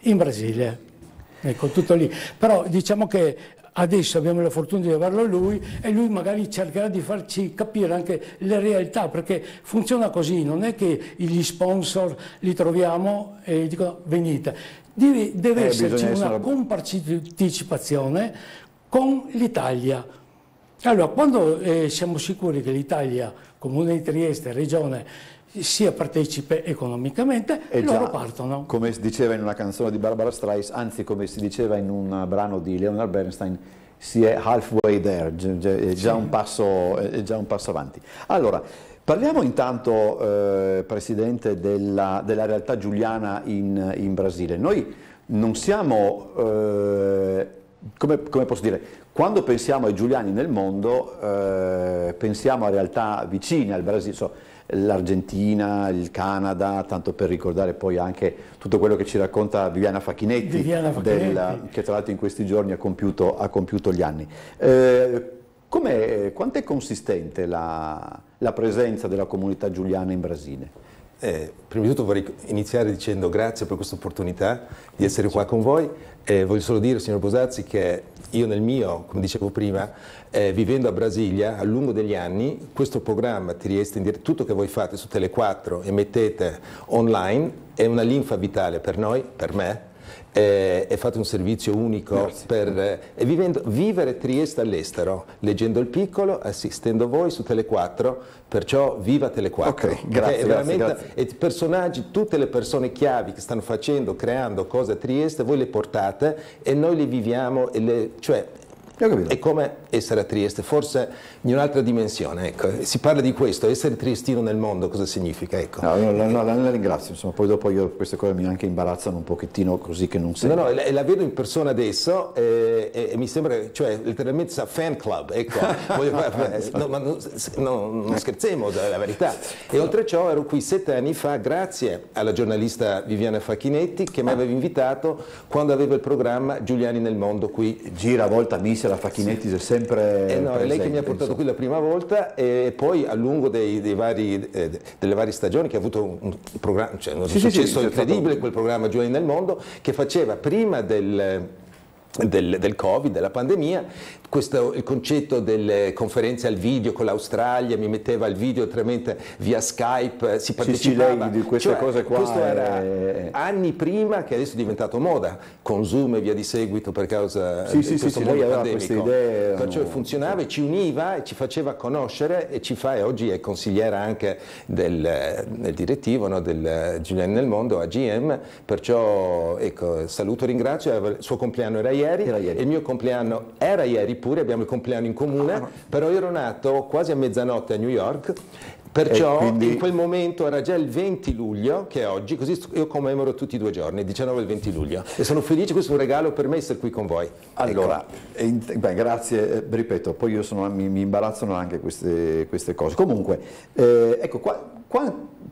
in Brasile. Ecco, tutto lì. Però diciamo che adesso abbiamo la fortuna di averlo lui e lui magari cercherà di farci capire anche le realtà, perché funziona così, non è che gli sponsor li troviamo e dicono venite, deve, deve eh, esserci una essere... compartecipazione con l'Italia. Allora, quando eh, siamo sicuri che l'Italia, Comune di Trieste, Regione, sia partecipe economicamente, e loro già, partono. Come si diceva in una canzone di Barbara Streisand, anzi come si diceva in un brano di Leonard Bernstein, si è halfway there, è già, un, passo, è già un passo avanti. Allora, parliamo intanto, eh, Presidente, della, della, realtà giuliana in, in, Brasile. Noi non siamo, eh, come, come posso dire, quando pensiamo ai giuliani nel mondo, eh, pensiamo a realtà vicine al Brasile, so, l'Argentina, il Canada, tanto per ricordare poi anche tutto quello che ci racconta Viviana Facchinetti, Viviana Facchinetti. Del, che tra l'altro in questi giorni ha compiuto, ha compiuto gli anni. Eh, quanto è consistente la, la presenza della comunità giuliana in Brasile? Eh, prima di tutto vorrei iniziare dicendo grazie per questa opportunità di essere qua con voi. Eh, voglio solo dire, signor Posazzi, che io nel mio, come dicevo prima, eh, vivendo a Brasilia, a lungo degli anni, questo programma Trieste in diretta, tutto che voi fate su Tele4 e mettete online, è una linfa vitale per noi, per me, eh, e fate un servizio unico Grazie. per eh, vivendo, vivere Trieste all'estero, leggendo il piccolo, assistendo voi su Tele4, perciò viva Tele4. Okay, grazie, grazie, grazie. E personaggi, tutte le persone chiavi che stanno facendo, creando cose a Trieste, voi le portate e noi le viviamo, le, cioè è come essere a Trieste, forse in un'altra dimensione. Ecco. Si parla di questo, essere triestino nel mondo, cosa significa? Ecco. No, no, no, la ringrazio, insomma, poi dopo io queste cose mi anche imbarazzano un pochettino così che non sento. No, no, la, la vedo in persona adesso e, e, e mi sembra, cioè, letteralmente sa fan club, ecco. no, ma non, no, non scherziamo, è la verità. E oltre ciò ero qui sette anni fa grazie alla giornalista Viviana Facchinetti che mi aveva invitato quando aveva il programma Giuliani nel mondo qui. Gira a volta Misia la Facchinetti è sempre eh no, presente, è lei che mi ha portato insomma. qui la prima volta e poi a lungo dei, dei vari, eh, delle varie stagioni che ha avuto un, un programma, cioè un sì, successo sì, incredibile stato... quel programma Giovani nel Mondo che faceva prima del del, del, Covid, della pandemia, questo, il concetto delle conferenze al video con l'Australia, mi metteva il video tremende via Skype, si partecipava. Sì, sì, di queste cioè, cose qua. Questo era anni prima che adesso è diventato moda, con Zoom e via di seguito per causa sì, di questo sì, mondo pandemico. Perciò funzionava e ci univa e ci faceva conoscere e ci fa, e oggi è consigliera anche del, del direttivo no, del Giuliani nel Mondo, AGM, perciò ecco, saluto ringrazio, il suo compleanno era ieri, Era ieri. il mio compleanno era ieri pure, abbiamo il compleanno in comune, Ah. però io ero nato quasi a mezzanotte a New York. Perciò quindi- in quel momento era già il 20 luglio, che è oggi, così io commemoro tutti i due giorni, il 19 e il 20 luglio. E sono felice, questo è un regalo per me essere qui con voi. Allora, e in- beh, grazie, eh, ripeto, poi io sono, mi, mi imbarazzano anche queste, queste cose. Comunque, eh, ecco, qua,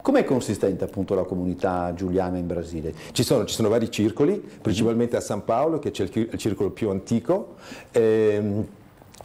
com'è consistente appunto la comunità giuliana in Brasile? Ci sono, ci sono vari circoli, principalmente a San Paolo, che c'è il, circolo più antico, ehm,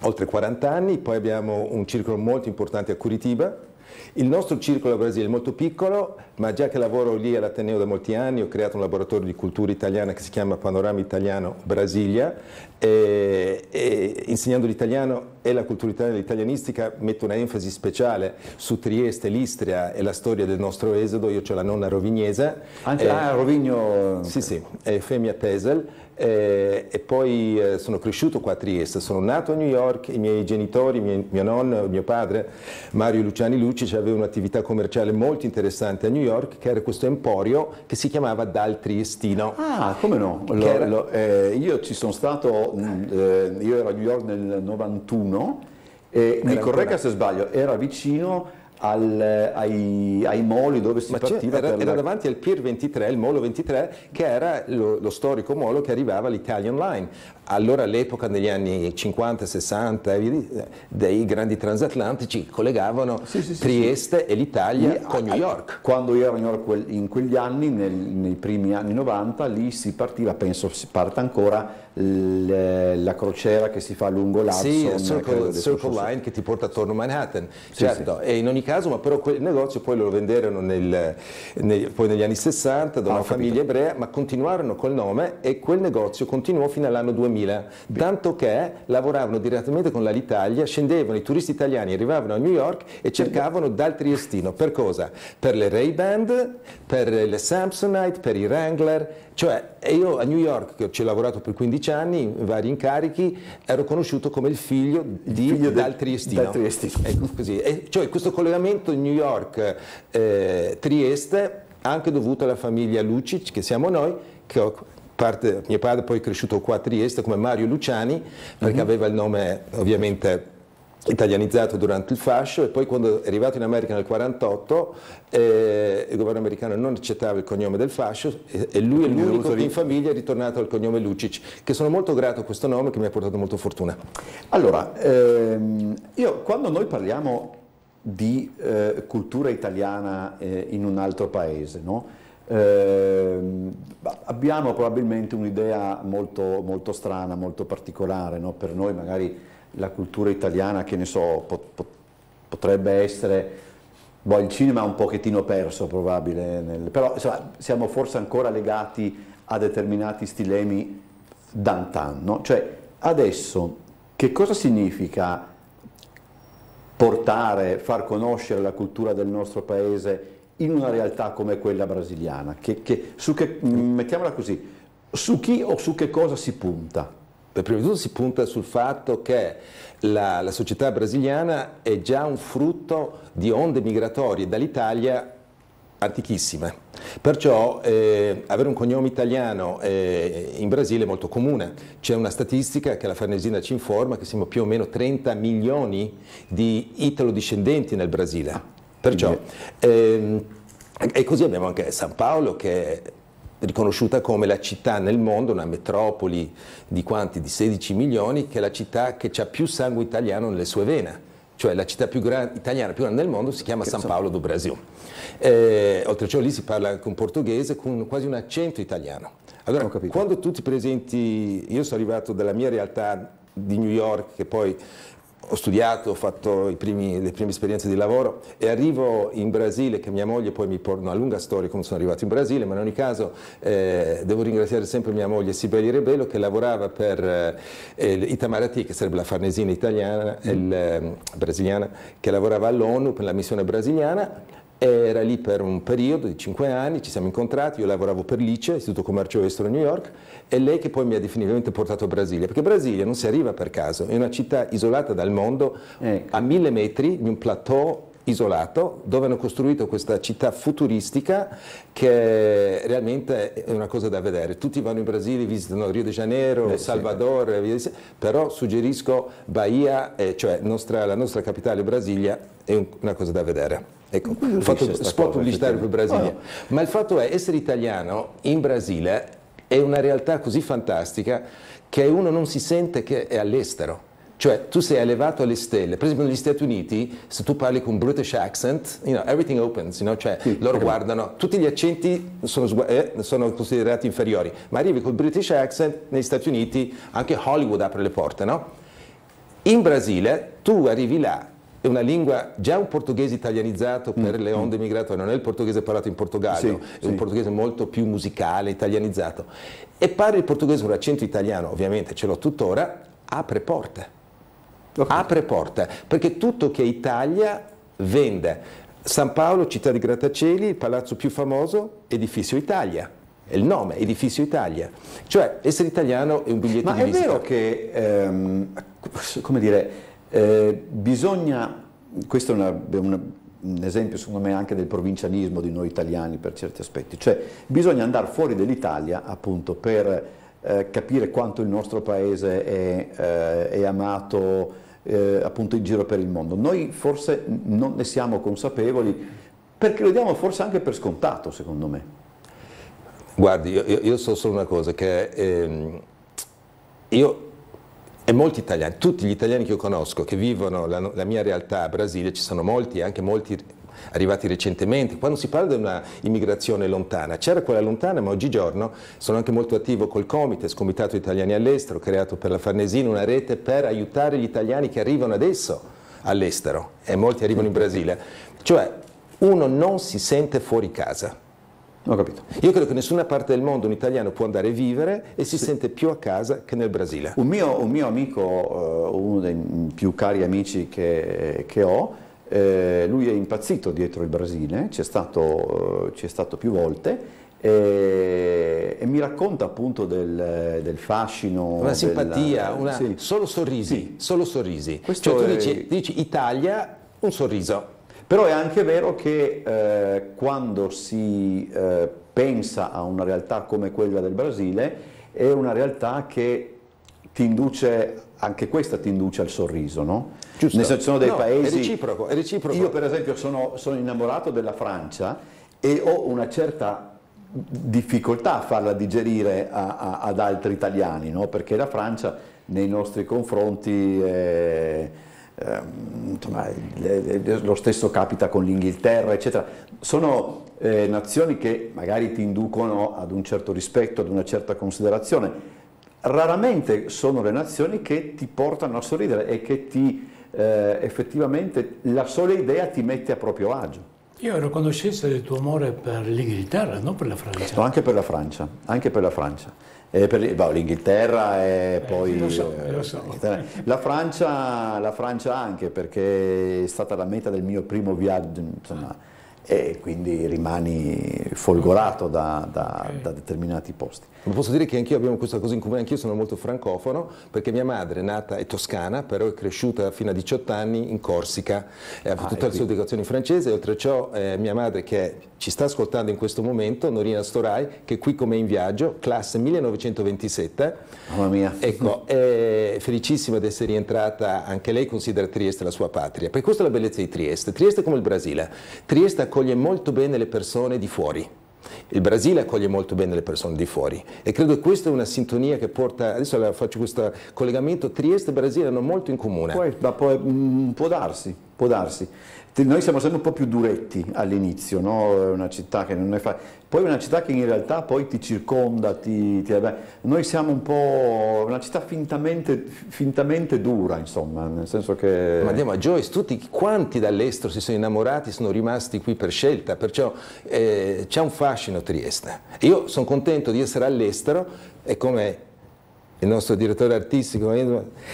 oltre 40 anni, poi abbiamo un circolo molto importante a Curitiba. Il nostro circolo a Brasile è molto piccolo, ma già che lavoro lì all'Ateneo da molti anni, ho creato un laboratorio di cultura italiana che si chiama Panorama Italiano Brasilia e, e insegnando l'italiano e la cultura italiana e l'italianistica metto una enfasi speciale su Trieste, l'Istria e la storia del nostro esodo. Io ho la nonna rovignese. Anche eh, a Rovigno... sì, sì, è Femia Tesel eh, e poi eh, sono cresciuto qua a Trieste, sono nato a New York, i miei genitori, mie- mio nonno, mio padre, Mario Luciani Lucic, aveva un'attività commerciale molto interessante a New York che era questo emporio che si chiamava Dal Triestino. Ah, come no? Lo- era- lo- eh, io ci sono stato, eh, io ero a New York nel 91 e mi Era corregga ancora- se sbaglio, era vicino al- ai, ai moli dove si Ma partiva era, per era la- davanti al Pier 23, il Molo 23, che era lo, lo storico molo che arrivava all'Italian Line. Allora all'epoca, negli anni 50, 60, e via di- dei grandi transatlantici collegavano Sì, sì, sì, Trieste e l'Italia Lì, con New York. Quando io ero a New York in quegli anni, nel- nei primi anni 90, lì si partiva, penso si parta ancora, la crociera che si fa lungo l'Hudson. Sì, credo Circle, Circle Line che ti porta attorno a Manhattan, Sì, certo, e in ogni caso, ma però quel negozio poi lo venderono nel- nei- poi negli anni 60 da Ah, una capito. famiglia ebrea, ma continuarono col nome e quel negozio continuò fino all'anno 2000, tanto che lavoravano direttamente con l'Alitalia, scendevano i turisti italiani, arrivavano a New York e cercavano dal Triestino, per cosa? Per le Ray-Band, per le Samsonite, per i Wrangler, cioè io a New York, che ci ho lavorato per 15 anni, in vari incarichi, ero conosciuto come il figlio di figlio del- Dal Triestino. Dal Triestino. Ecco così. E cioè questo collegamento New York-Trieste, anche dovuto alla famiglia Lucic, che siamo noi, che ho parte, mio padre poi è cresciuto qua a Trieste come Mario Luciani, perché Mhm. aveva il nome ovviamente italianizzato durante il fascio e poi quando è arrivato in America nel 48 eh, il governo americano non accettava il cognome del fascio e, e lui è l'unico che in famiglia è ritornato al cognome Lucic che sono molto grato a questo nome che mi ha portato molto fortuna Allora, ehm, io quando noi parliamo di eh, cultura italiana eh, in un altro paese, no? Ehm, abbiamo probabilmente un'idea molto, molto strana, molto particolare, no? per noi magari la cultura italiana, che ne so, pot- pot- potrebbe essere, boh, il cinema è un pochettino perso probabile, nel- però insomma, siamo forse ancora legati a determinati stilemi d'antan, no? Cioè, adesso che cosa significa portare, far conoscere la cultura del nostro paese in una realtà come quella brasiliana? Che, che- che, mettiamola così, su chi o su che cosa si punta? Beh, prima di tutto si punta sul fatto che la, la società brasiliana è già un frutto di onde migratorie dall'Italia antichissime. Perciò eh, avere un cognome italiano eh, in Brasile è molto comune. C'è una statistica che la Farnesina ci informa che siamo più o meno 30 milioni di italo-discendenti nel Brasile. Perciò, ehm, e così abbiamo anche San Paolo che riconosciuta come la città nel mondo, una metropoli di quanti? Di 16 milioni, che è la città che ha più sangue italiano nelle sue vene. Cioè la città più gran- italiana più grande del mondo si chiama San Paolo do Brasil. Eh, oltre a ciò lì si parla anche un portoghese con quasi un accento italiano. Allora, quando tu ti presenti, io sono arrivato dalla mia realtà di New York, che poi ho studiato, ho fatto i primi- le prime esperienze di lavoro e arrivo in Brasile, che mia moglie poi mi porta una lunga storia come sono arrivato in Brasile, ma in ogni caso eh, devo ringraziare sempre mia moglie Sibeli Rebello che lavorava per eh, Itamaraty, che sarebbe la Farnesina italiana, il, eh, brasiliana, che lavorava all'ONU per la missione brasiliana era lì per un periodo di cinque anni, ci siamo incontrati, io lavoravo per l'ICE, Istituto Commercio Estero New York, e lei che poi mi ha definitivamente portato a Brasilia, perché Brasilia non si arriva per caso, è una città isolata dal mondo, Ecco. a mille metri di un plateau isolato dove hanno costruito questa città futuristica che realmente è una cosa da vedere. Tutti vanno in Brasile, visitano Rio de Janeiro, Eh, Salvador, sé, però suggerisco Bahia, eh, cioè nostra- la nostra capitale Brasilia, è un- una cosa da vedere. Ecco, ho fatto spot pubblicitario per Brasilia. effettivamente. Ma il fatto è, essere italiano in Brasile è una realtà così fantastica che uno non si sente che è all'estero. Cioè, tu sei elevato alle stelle. Per esempio, negli Stati Uniti, se tu parli con un British accent, you know, everything opens, you know? cioè, loro guardano, tutti gli accenti sono, eh, sono considerati inferiori, ma arrivi col British accent negli Stati Uniti, anche Hollywood apre le porte, no? In Brasile, tu arrivi là, è una lingua, già un portoghese italianizzato per le onde migratorie, non è il portoghese parlato in Portogallo, Sì, è un sì. portoghese molto più musicale, italianizzato. E parli il portoghese con l'accento italiano, ovviamente ce l'ho tuttora, apre porte. Apre porte, perché tutto che è Italia vende. San Paolo, città di grattacieli, il palazzo più famoso, Edificio Italia. È il nome, Edificio Italia. Cioè, essere italiano è un biglietto Ma di è visita. vero che, ehm, come dire, eh, bisogna, questo è una- una- un esempio secondo me anche del provincianismo di noi italiani per certi aspetti, cioè bisogna andare fuori dall'Italia appunto per eh, capire quanto il nostro paese è, eh, è amato eh, appunto in giro per il mondo. Noi forse non ne siamo consapevoli perché lo diamo forse anche per scontato secondo me. Guardi, io- io so solo una cosa, che ehm, io e molti italiani, tutti gli italiani che io conosco che vivono la, la mia realtà a Brasile, ci sono molti, anche molti arrivati recentemente, quando si parla di una immigrazione lontana, c'era quella lontana, ma oggigiorno sono anche molto attivo col Comites, Comitato Italiani all'Estero, creato per la Farnesina, una rete per aiutare gli italiani che arrivano adesso all'estero e molti arrivano in Brasile. Cioè, uno non si sente fuori casa. Ho capito. Io credo che nessuna parte del mondo un italiano può andare a vivere e si sente più a casa che nel Brasile. Un mio, un mio amico, eh, uno dei più cari amici che, che ho, eh, lui è impazzito dietro il Brasile, c'è stato, eh, c'è stato più volte e, e mi racconta appunto del, del fascino. Una della- simpatia, una- sì. solo sorrisi, solo sorrisi. Questo Cioè tu è- dici, dici Italia, un sorriso. Però è anche vero che eh, quando si eh, pensa a una realtà come quella del Brasile, è una realtà che ti induce, anche questa ti induce al sorriso, no? Giusto. Nel senso, sono dei No, paesi... è reciproco, è reciproco. Io per esempio sono, sono innamorato della Francia e ho una certa difficoltà a farla digerire a- a- ad altri italiani, no? Perché la Francia nei nostri confronti... ehm, insomma, le- le- lo stesso capita con l'Inghilterra, eccetera. Sono eh, nazioni che magari ti inducono ad un certo rispetto, ad una certa considerazione. Raramente sono le nazioni che ti portano a sorridere e che ti eh, effettivamente la sola idea ti mette a proprio agio. Io ero a conoscenza del tuo amore per l'Inghilterra, non per la Francia. No, anche per la Francia, anche per la Francia. E boh, l'Inghilterra e poi lo so, eh, lo so. La, Francia, la Francia anche perché è stata la meta del mio primo viaggio, insomma, e quindi rimani folgorato da, da- da determinati posti. Ma Posso dire che anch'io abbiamo questa cosa in comune, anch'io sono molto francofono, perché mia madre è nata, è toscana, però è cresciuta fino a 18 anni in Corsica, e ha avuto tutta la sua educazione in francese, e oltre a ciò eh, mia madre che ci sta ascoltando in questo momento, Norina Storai, che è qui come in viaggio, classe 1927, Mamma mia. Ecco, è felicissima di essere rientrata, anche lei considera Trieste la sua patria, perché questa è la bellezza di Trieste. Trieste è come il Brasile, Trieste accoglie molto bene le persone di fuori. Il Brasile accoglie molto bene le persone di fuori e credo che questa è una sintonia che porta, adesso faccio questo collegamento, Trieste e Brasile hanno molto in comune. Poi, ma poi, mm, può darsi, può darsi. Noi siamo sempre un po' più duretti all'inizio, no? Una città che non è facile. Poi una città che in realtà poi ti circonda, ti, ti- noi siamo un po' una città fintamente, fintamente dura, insomma, nel senso che... Ma andiamo a Joyce, tutti quanti dall'estero si sono innamorati sono rimasti qui per scelta, perciò eh, c'è un fascino Trieste. Io sono contento di essere all'estero e come il nostro direttore artistico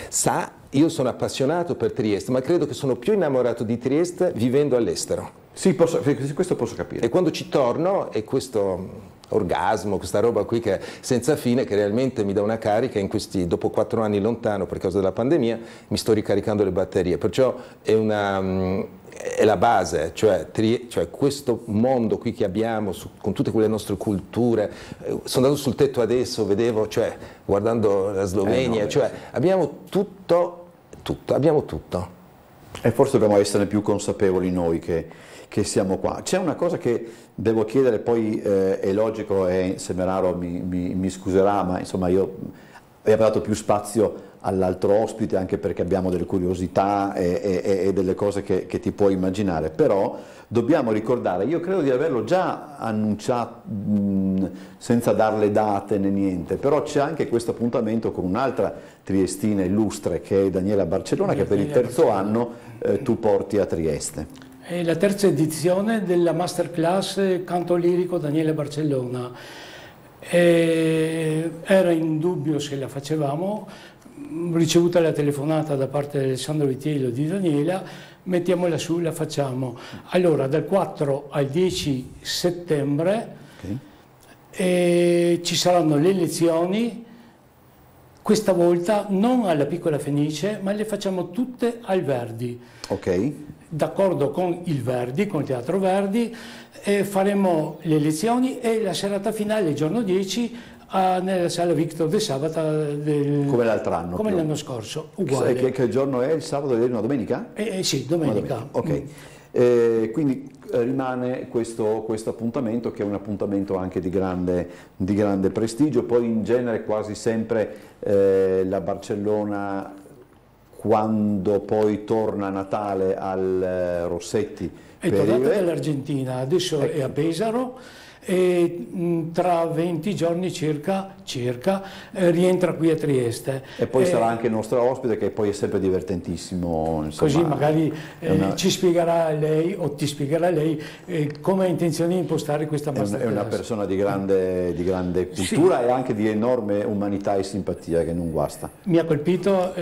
sa, io sono appassionato per Trieste, ma credo che sono più innamorato di Trieste vivendo all'estero. Sì, posso- questo posso capire. E quando ci torno, e questo orgasmo, questa roba qui che è senza fine, che realmente mi dà una carica in questi, dopo quattro anni lontano per causa della pandemia, mi sto ricaricando le batterie, perciò è, una, mm, è la base, cioè, tri, cioè, questo mondo qui che abbiamo su, con tutte quelle nostre culture, eh, sono andato sul tetto adesso, vedevo, cioè, guardando la Slovenia, eh no, cioè, abbiamo tutto, tutto, abbiamo tutto. E forse dobbiamo essere più consapevoli noi che, che siamo qua. C'è una cosa che devo chiedere, poi eh, è logico e Semeraro mi, mi, mi, scuserà, ma insomma io abbiamo dato più spazio all'altro ospite anche perché abbiamo delle curiosità e, e, e delle cose che, che, ti puoi immaginare, però dobbiamo ricordare, io credo di averlo già annunciato mh, senza darle date né niente, però c'è anche questo appuntamento con un'altra triestina illustre che è Daniela Barcellona che per il terzo anno eh, tu porti a Trieste. È la terza edizione della masterclass Canto Lirico Daniele Barcellona. E era in dubbio se la facevamo, ricevuta la telefonata da parte di Alessandro Vitiello di Daniela, mettiamola su, la facciamo. Allora, dal 4 al 10 settembre okay. ci saranno le lezioni, questa volta non alla Piccola Fenice, ma le facciamo tutte al Verdi. Ok d'accordo con il Verdi, con il Teatro Verdi, eh, faremo le lezioni e la serata finale il giorno 10 a, nella sala Victor de Sabata del, come l'altro anno come l'anno scorso uguale. Che, che, giorno è il sabato è una domenica? Eh, eh, sì domenica, domenica. ok mm. eh, quindi eh, rimane questo, questo, appuntamento che è un appuntamento anche di grande, di grande prestigio poi in genere quasi sempre eh, la Barcellona quando poi torna a Natale al eh, Rossetti. È tornata dall'Argentina, adesso ecco. è a Pesaro e mm, tra 20 giorni circa, circa eh, rientra qui a Trieste. E poi eh, sarà anche il nostro ospite che poi è sempre divertentissimo. Insomma, così magari eh, una... ci spiegherà lei o ti spiegherà lei eh, come ha intenzione di impostare questa masterclass. È una persona di grande, di grande cultura sì. e anche di enorme umanità e simpatia che non guasta. Mi ha colpito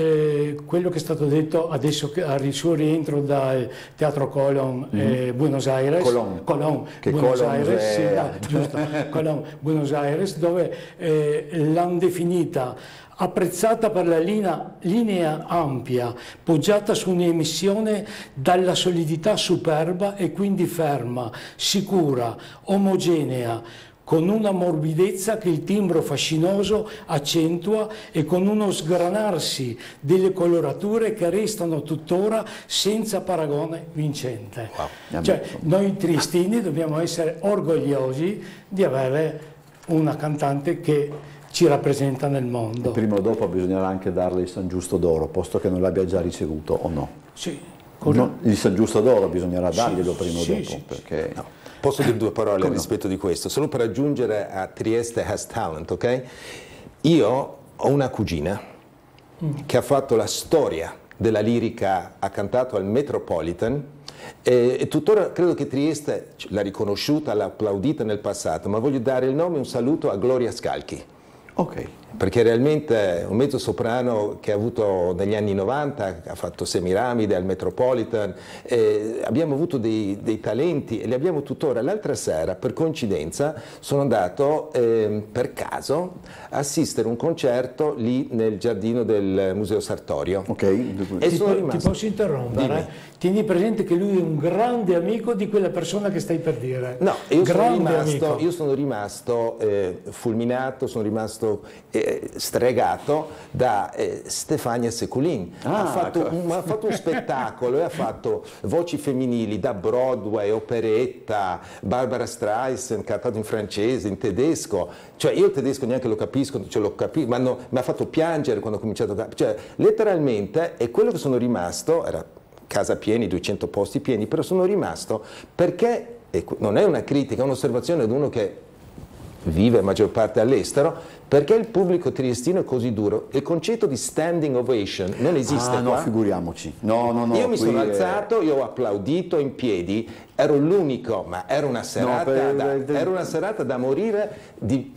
quello che è stato detto adesso al suo rientro dal Teatro Colón mm -hmm. Buenos Aires. Colón. Colón. Buenos Colón Aires, è... sì, giusto, con Buenos Aires, dove eh, l'hanno definita apprezzata per la linea, linea, ampia, poggiata su un'emissione dalla solidità superba e quindi ferma, sicura, omogenea, con una morbidezza che il timbro fascinoso accentua e con uno sgranarsi delle colorature che restano tuttora senza paragone vincente. Wow. Cioè, noi triestini dobbiamo essere orgogliosi di avere una cantante che ci rappresenta nel mondo. E prima o dopo bisognerà anche darle il San Giusto d'Oro, posto che non l'abbia già ricevuto o no? Sì. No, il San Giusto d'Oro bisognerà darglielo sì, prima o sì, dopo, sì, perché... No. Posso dire due parole Come rispetto no? di questo? Solo per aggiungere a Trieste has talent, ok? Io ho una cugina mm. che ha fatto la storia della lirica, ha cantato al Metropolitan e, e, tuttora credo che Trieste l'ha riconosciuta, l'ha applaudita nel passato, ma voglio dare il nome e un saluto a Gloria Scalchi. Ok perché realmente un mezzo soprano che ha avuto negli anni 90, ha fatto Semiramide al Metropolitan, eh, abbiamo avuto dei, dei, talenti e li abbiamo tuttora. L'altra sera, per coincidenza, sono andato eh, per caso a assistere a un concerto lì nel giardino del Museo Sartorio. Ok, e ti, sono rimasto... ti posso interrompere? Tieni presente che lui è un grande amico di quella persona che stai per dire. No, io sono rimasto, io sono rimasto eh, fulminato, sono rimasto eh, stregato da eh, Stefania Seculin. Ah, ha, fatto ecco. un, ha, fatto un, spettacolo e ha fatto voci femminili da Broadway, operetta, Barbara Streisand, cantato in francese, in tedesco. Cioè io il tedesco neanche lo capisco, cioè lo capisco ma no, mi ha fatto piangere quando ho cominciato a... Cioè letteralmente è quello che sono rimasto, era casa pieni, 200 posti pieni, però sono rimasto perché, non è una critica, è un'osservazione di uno che vive maggior parte all'estero, perché il pubblico triestino è così duro? Il concetto di standing ovation non esiste ah, no, figuriamoci. No, no, no, io mi sono alzato, io ho applaudito in piedi, ero l'unico, ma era una serata, no, da, per... era una serata da morire di,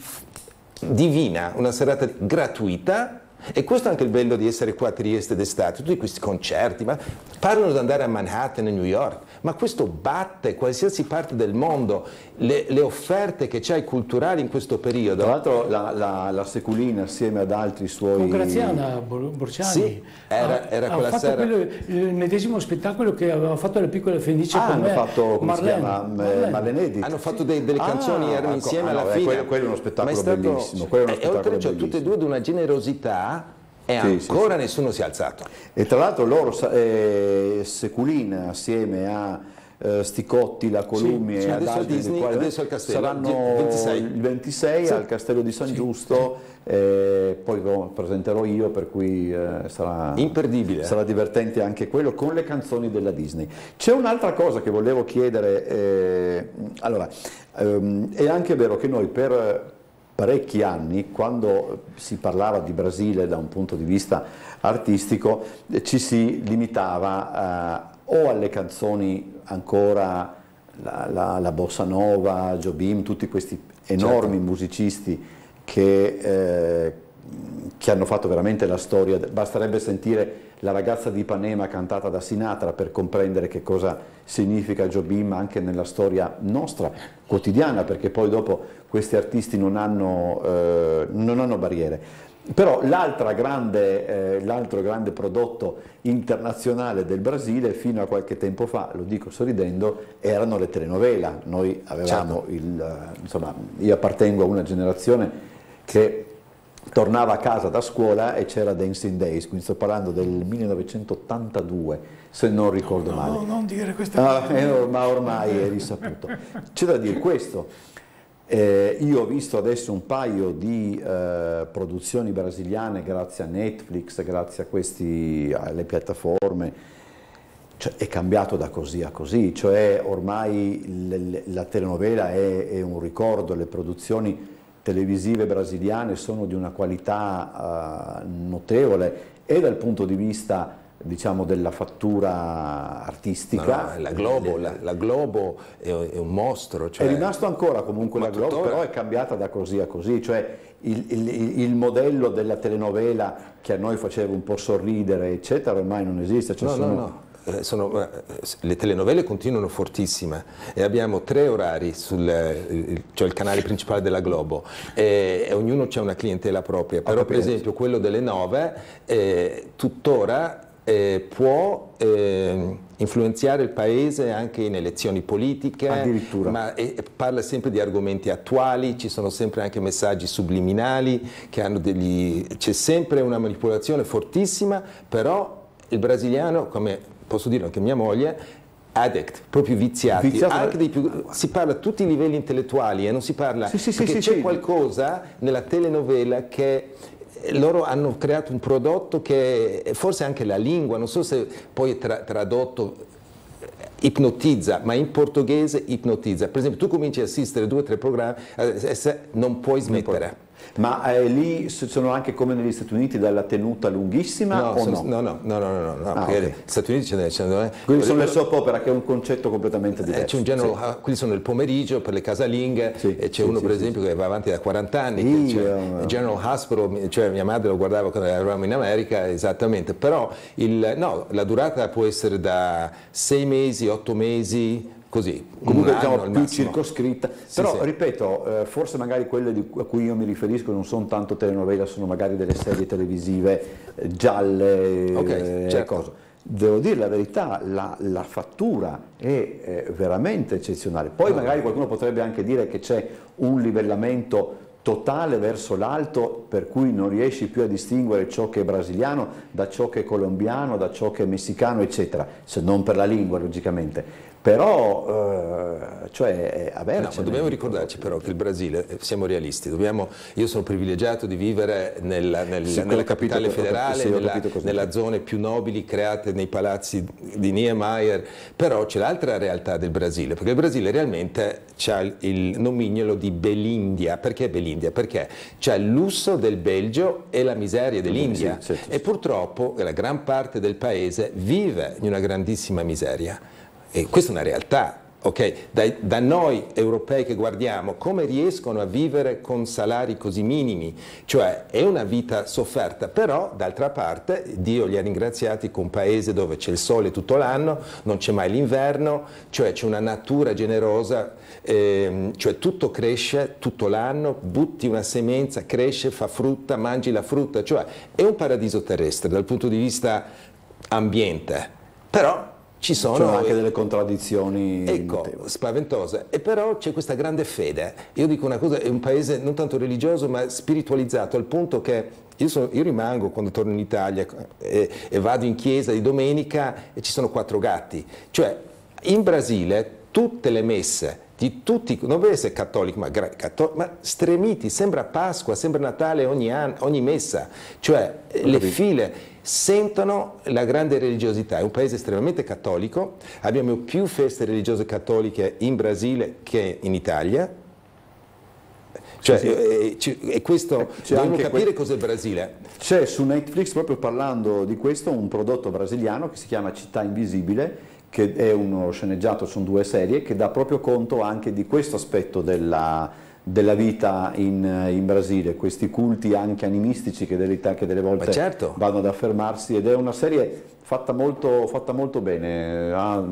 divina, una serata gratuita, e questo è anche il bello di essere qua a Trieste d'estate, tutti questi concerti, ma parlano di andare a Manhattan, a New York, ma questo batte qualsiasi parte del mondo, le, le offerte che c'hai culturali in questo periodo. Tra l'altro la, la, la, Seculina assieme ad altri suoi... Con Graziana Borciani sì, era, era ha, quella ha sera... Quello, il medesimo spettacolo che aveva fatto le piccole Fenice ah, con hanno me, fatto, come Marlene, si chiama, Marlene. Marlene Edith. Hanno fatto dei, delle canzoni, Ah, erano ecco, insieme ah, alla no, fine. quello- quello è uno spettacolo Ma è stato- bellissimo, quello è uno e oltre spettacolo ciò tutte e bellissimo. due di una generosità e Sì, sì, ancora nessuno si è alzato. E tra l'altro loro, eh, Seculina assieme a eh, Sticotti, la Columni sì, e ad altri Disney, quali- adesso al castello, saranno 26. il 26 Sì. al Castello di San Giusto, eh, poi lo presenterò io per cui eh, sarà, Imperdibile. sarà divertente anche quello con le canzoni della Disney. C'è un'altra cosa che volevo chiedere, eh, allora ehm, è anche vero che noi per parecchi anni, quando si parlava di Brasile da un punto di vista artistico, ci si limitava eh, o alle canzoni ancora la, la- la bossa nova, Jobim, tutti questi enormi musicisti che, eh, che hanno fatto veramente la storia. Basterebbe sentire la ragazza di Ipanema cantata da Sinatra per comprendere che cosa significa Jobim anche nella storia nostra quotidiana, perché poi dopo questi artisti non hanno, eh, non hanno barriere. Però l'altra grande, eh, l'altro grande prodotto internazionale del Brasile fino a qualche tempo fa, lo dico sorridendo, erano le telenovela. Noi avevamo il, eh, insomma, io appartengo a una generazione che tornava a casa da scuola e c'era Dancing Days, quindi sto parlando del 1982, se non ricordo male. No, non dire queste Ah, cose. eh, ma ormai è risaputo. C'è da dire questo. Eh, io ho visto adesso un paio di eh, produzioni brasiliane grazie a Netflix, grazie a alle piattaforme. Cioè, è cambiato da così a così, cioè ormai la telenovela è, è un ricordo, le produzioni televisive brasiliane sono di una qualità eh, notevole e dal punto di vista diciamo della fattura artistica. no, la Globo, la, la Globo è, è un mostro. Cioè, È rimasto ancora comunque Ma la Globo, però è cambiata da così a così, cioè il, il- il modello della telenovela che a noi faceva un po' sorridere, eccetera, ormai non esiste. Cioè No, sono- no, no. Eh, sono- eh, le telenovele continuano fortissime e abbiamo tre orari sul eh, cioè il canale principale della Globo e, e ognuno ha una clientela propria, però per esempio quello delle nove eh, tuttora eh, può eh, influenzare il paese anche in elezioni politiche, Addirittura. ma e- e parla sempre di argomenti attuali, ci sono sempre anche messaggi subliminali, che hanno degli, c'è sempre una manipolazione fortissima, però il brasiliano, come posso dire anche mia moglie, addict, proprio viziati, Viziato- più- si parla a tutti i livelli intellettuali e non si parla Sì, sì, sì, c'è qualcosa nella telenovela che eh, loro hanno creato un prodotto che forse anche la lingua, non so se poi tra- tradotto eh, ipnotizza, ma in portoghese ipnotizza. Per esempio, tu cominci a assistere due o tre programmi, eh, non puoi smettere. Ma eh, lì sono anche come negli Stati Uniti dalla tenuta lunghissima No, o sono- no? no, no, no, no, no, no, Ah, perché ok. negli Stati Uniti ce ne ne- Quindi sono le soap opera che è un concetto completamente eh, diverso. c'è un general, ah, quelli sono il pomeriggio per le casalinghe Sì, e c'è sì, uno sì, per sì, esempio che va avanti da 40 anni, Io- c'è il General Hospital, cioè mia madre lo guardava quando eravamo in America, esattamente, però il- no, la durata può essere da 6 mesi, 8 mesi, così, Comunque diciamo più massimo. circoscritta, però sì. ripeto, eh, forse magari quelle di- a cui io mi riferisco non sono tanto telenovela, sono magari delle serie televisive eh, gialle, Ok, eh, certo. cose. Devo dire la verità, la, la fattura è eh, veramente eccezionale. Poi magari qualcuno potrebbe anche dire che c'è un livellamento totale verso l'alto per cui non riesci più a distinguere ciò che è brasiliano da ciò che è colombiano, da ciò che è messicano, eccetera, se non per la lingua logicamente. Però, eh, cioè, No, avercene. Ma dobbiamo ricordarci però che il Brasile, eh, siamo realisti, dobbiamo- io sono privilegiato di vivere nella, nel- Sì, nella capitale capito, federale, sì, nella, nella zone più nobili create nei palazzi di Niemeyer, però c'è l'altra realtà del Brasile, perché il Brasile realmente ha il, nomignolo di Belindia, perché Belindia? Perché c'è il lusso del Belgio e la miseria dell'India. Sì, sì, e purtroppo la gran parte del paese vive in una grandissima miseria. E questa è una realtà. ok? Da, da, noi europei che guardiamo, come riescono a vivere con salari così minimi? Cioè è una vita sofferta, però d'altra parte Dio li ha ringraziati con un paese dove c'è il sole tutto l'anno, non c'è mai l'inverno, cioè c'è una natura generosa, ehm, cioè tutto cresce tutto l'anno, butti una semenza, cresce, fa frutta, mangi la frutta, cioè è un paradiso terrestre dal punto di vista ambiente, però ci sono, sono anche delle contraddizioni ecco, spaventose. E però c'è questa grande fede. Io dico una cosa è un paese non tanto religioso ma spiritualizzato al punto che io, sono, io rimango quando torno in Italia e, e, vado in chiesa di domenica e ci sono quattro gatti. Cioè in Brasile tutte le messe di tutti, non deve essere cattolici, ma, cattolici, ma stremiti, sembra Pasqua, sembra Natale ogni, anno, ogni messa, cioè le file sentono la grande religiosità. È un paese estremamente cattolico, abbiamo più feste religiose cattoliche in Brasile che in Italia. Cioè, sì, sì. E, e questo eh, dobbiamo capire que... cos'è il Brasile. C'è su Netflix, proprio parlando di questo, un prodotto brasiliano che si chiama Città Invisibile, che è uno sceneggiato, sono due serie, che dà proprio conto anche di questo aspetto della, della vita in, in, Brasile, questi culti anche animistici che delle, che delle volte certo. vanno ad affermarsi ed è una serie fatta molto, fatta molto bene, ah,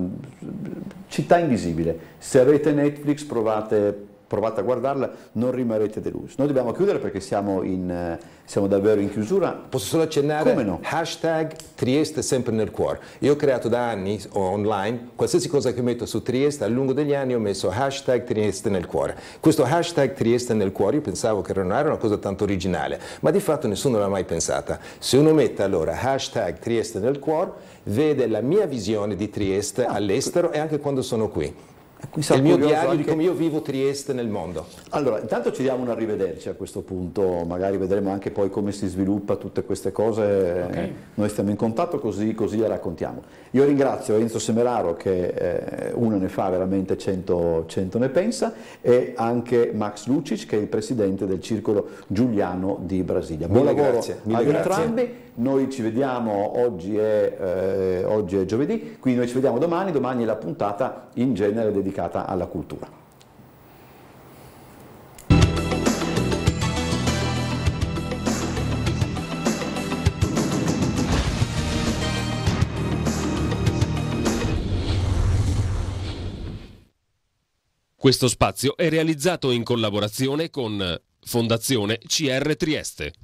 città invisibile, se avete Netflix provate provate a guardarla, non rimarrete delusi. Noi dobbiamo chiudere perché siamo, in, siamo davvero in chiusura. Posso solo accennare? Come no? Hashtag Trieste sempre nel cuore. Io ho creato da anni online, qualsiasi cosa che metto su Trieste, a lungo degli anni ho messo hashtag Trieste nel cuore. Questo hashtag Trieste nel cuore io pensavo che non era una cosa tanto originale, ma di fatto nessuno l'ha mai pensata. Se uno mette allora hashtag Trieste nel cuore, vede la mia visione di Trieste ah, all'estero e anche quando sono qui. È il mio diario anche... di come io vivo Trieste nel mondo. Allora, intanto ci diamo un arrivederci a questo punto, magari vedremo anche poi come si sviluppa tutte queste cose, okay. noi stiamo in contatto così, così le raccontiamo. Io ringrazio Enzo Semeraro che eh, uno ne fa veramente 100, 100 ne pensa e anche Max Lucic che è il presidente del Circolo Giuliano di Brasilia. Buon mille lavoro grazie, a entrambi, noi ci vediamo, oggi è, eh, oggi è giovedì, quindi noi ci vediamo domani, domani è la puntata in genere dedicata alla cultura. Questo spazio è realizzato in collaborazione con Fondazione CR Trieste.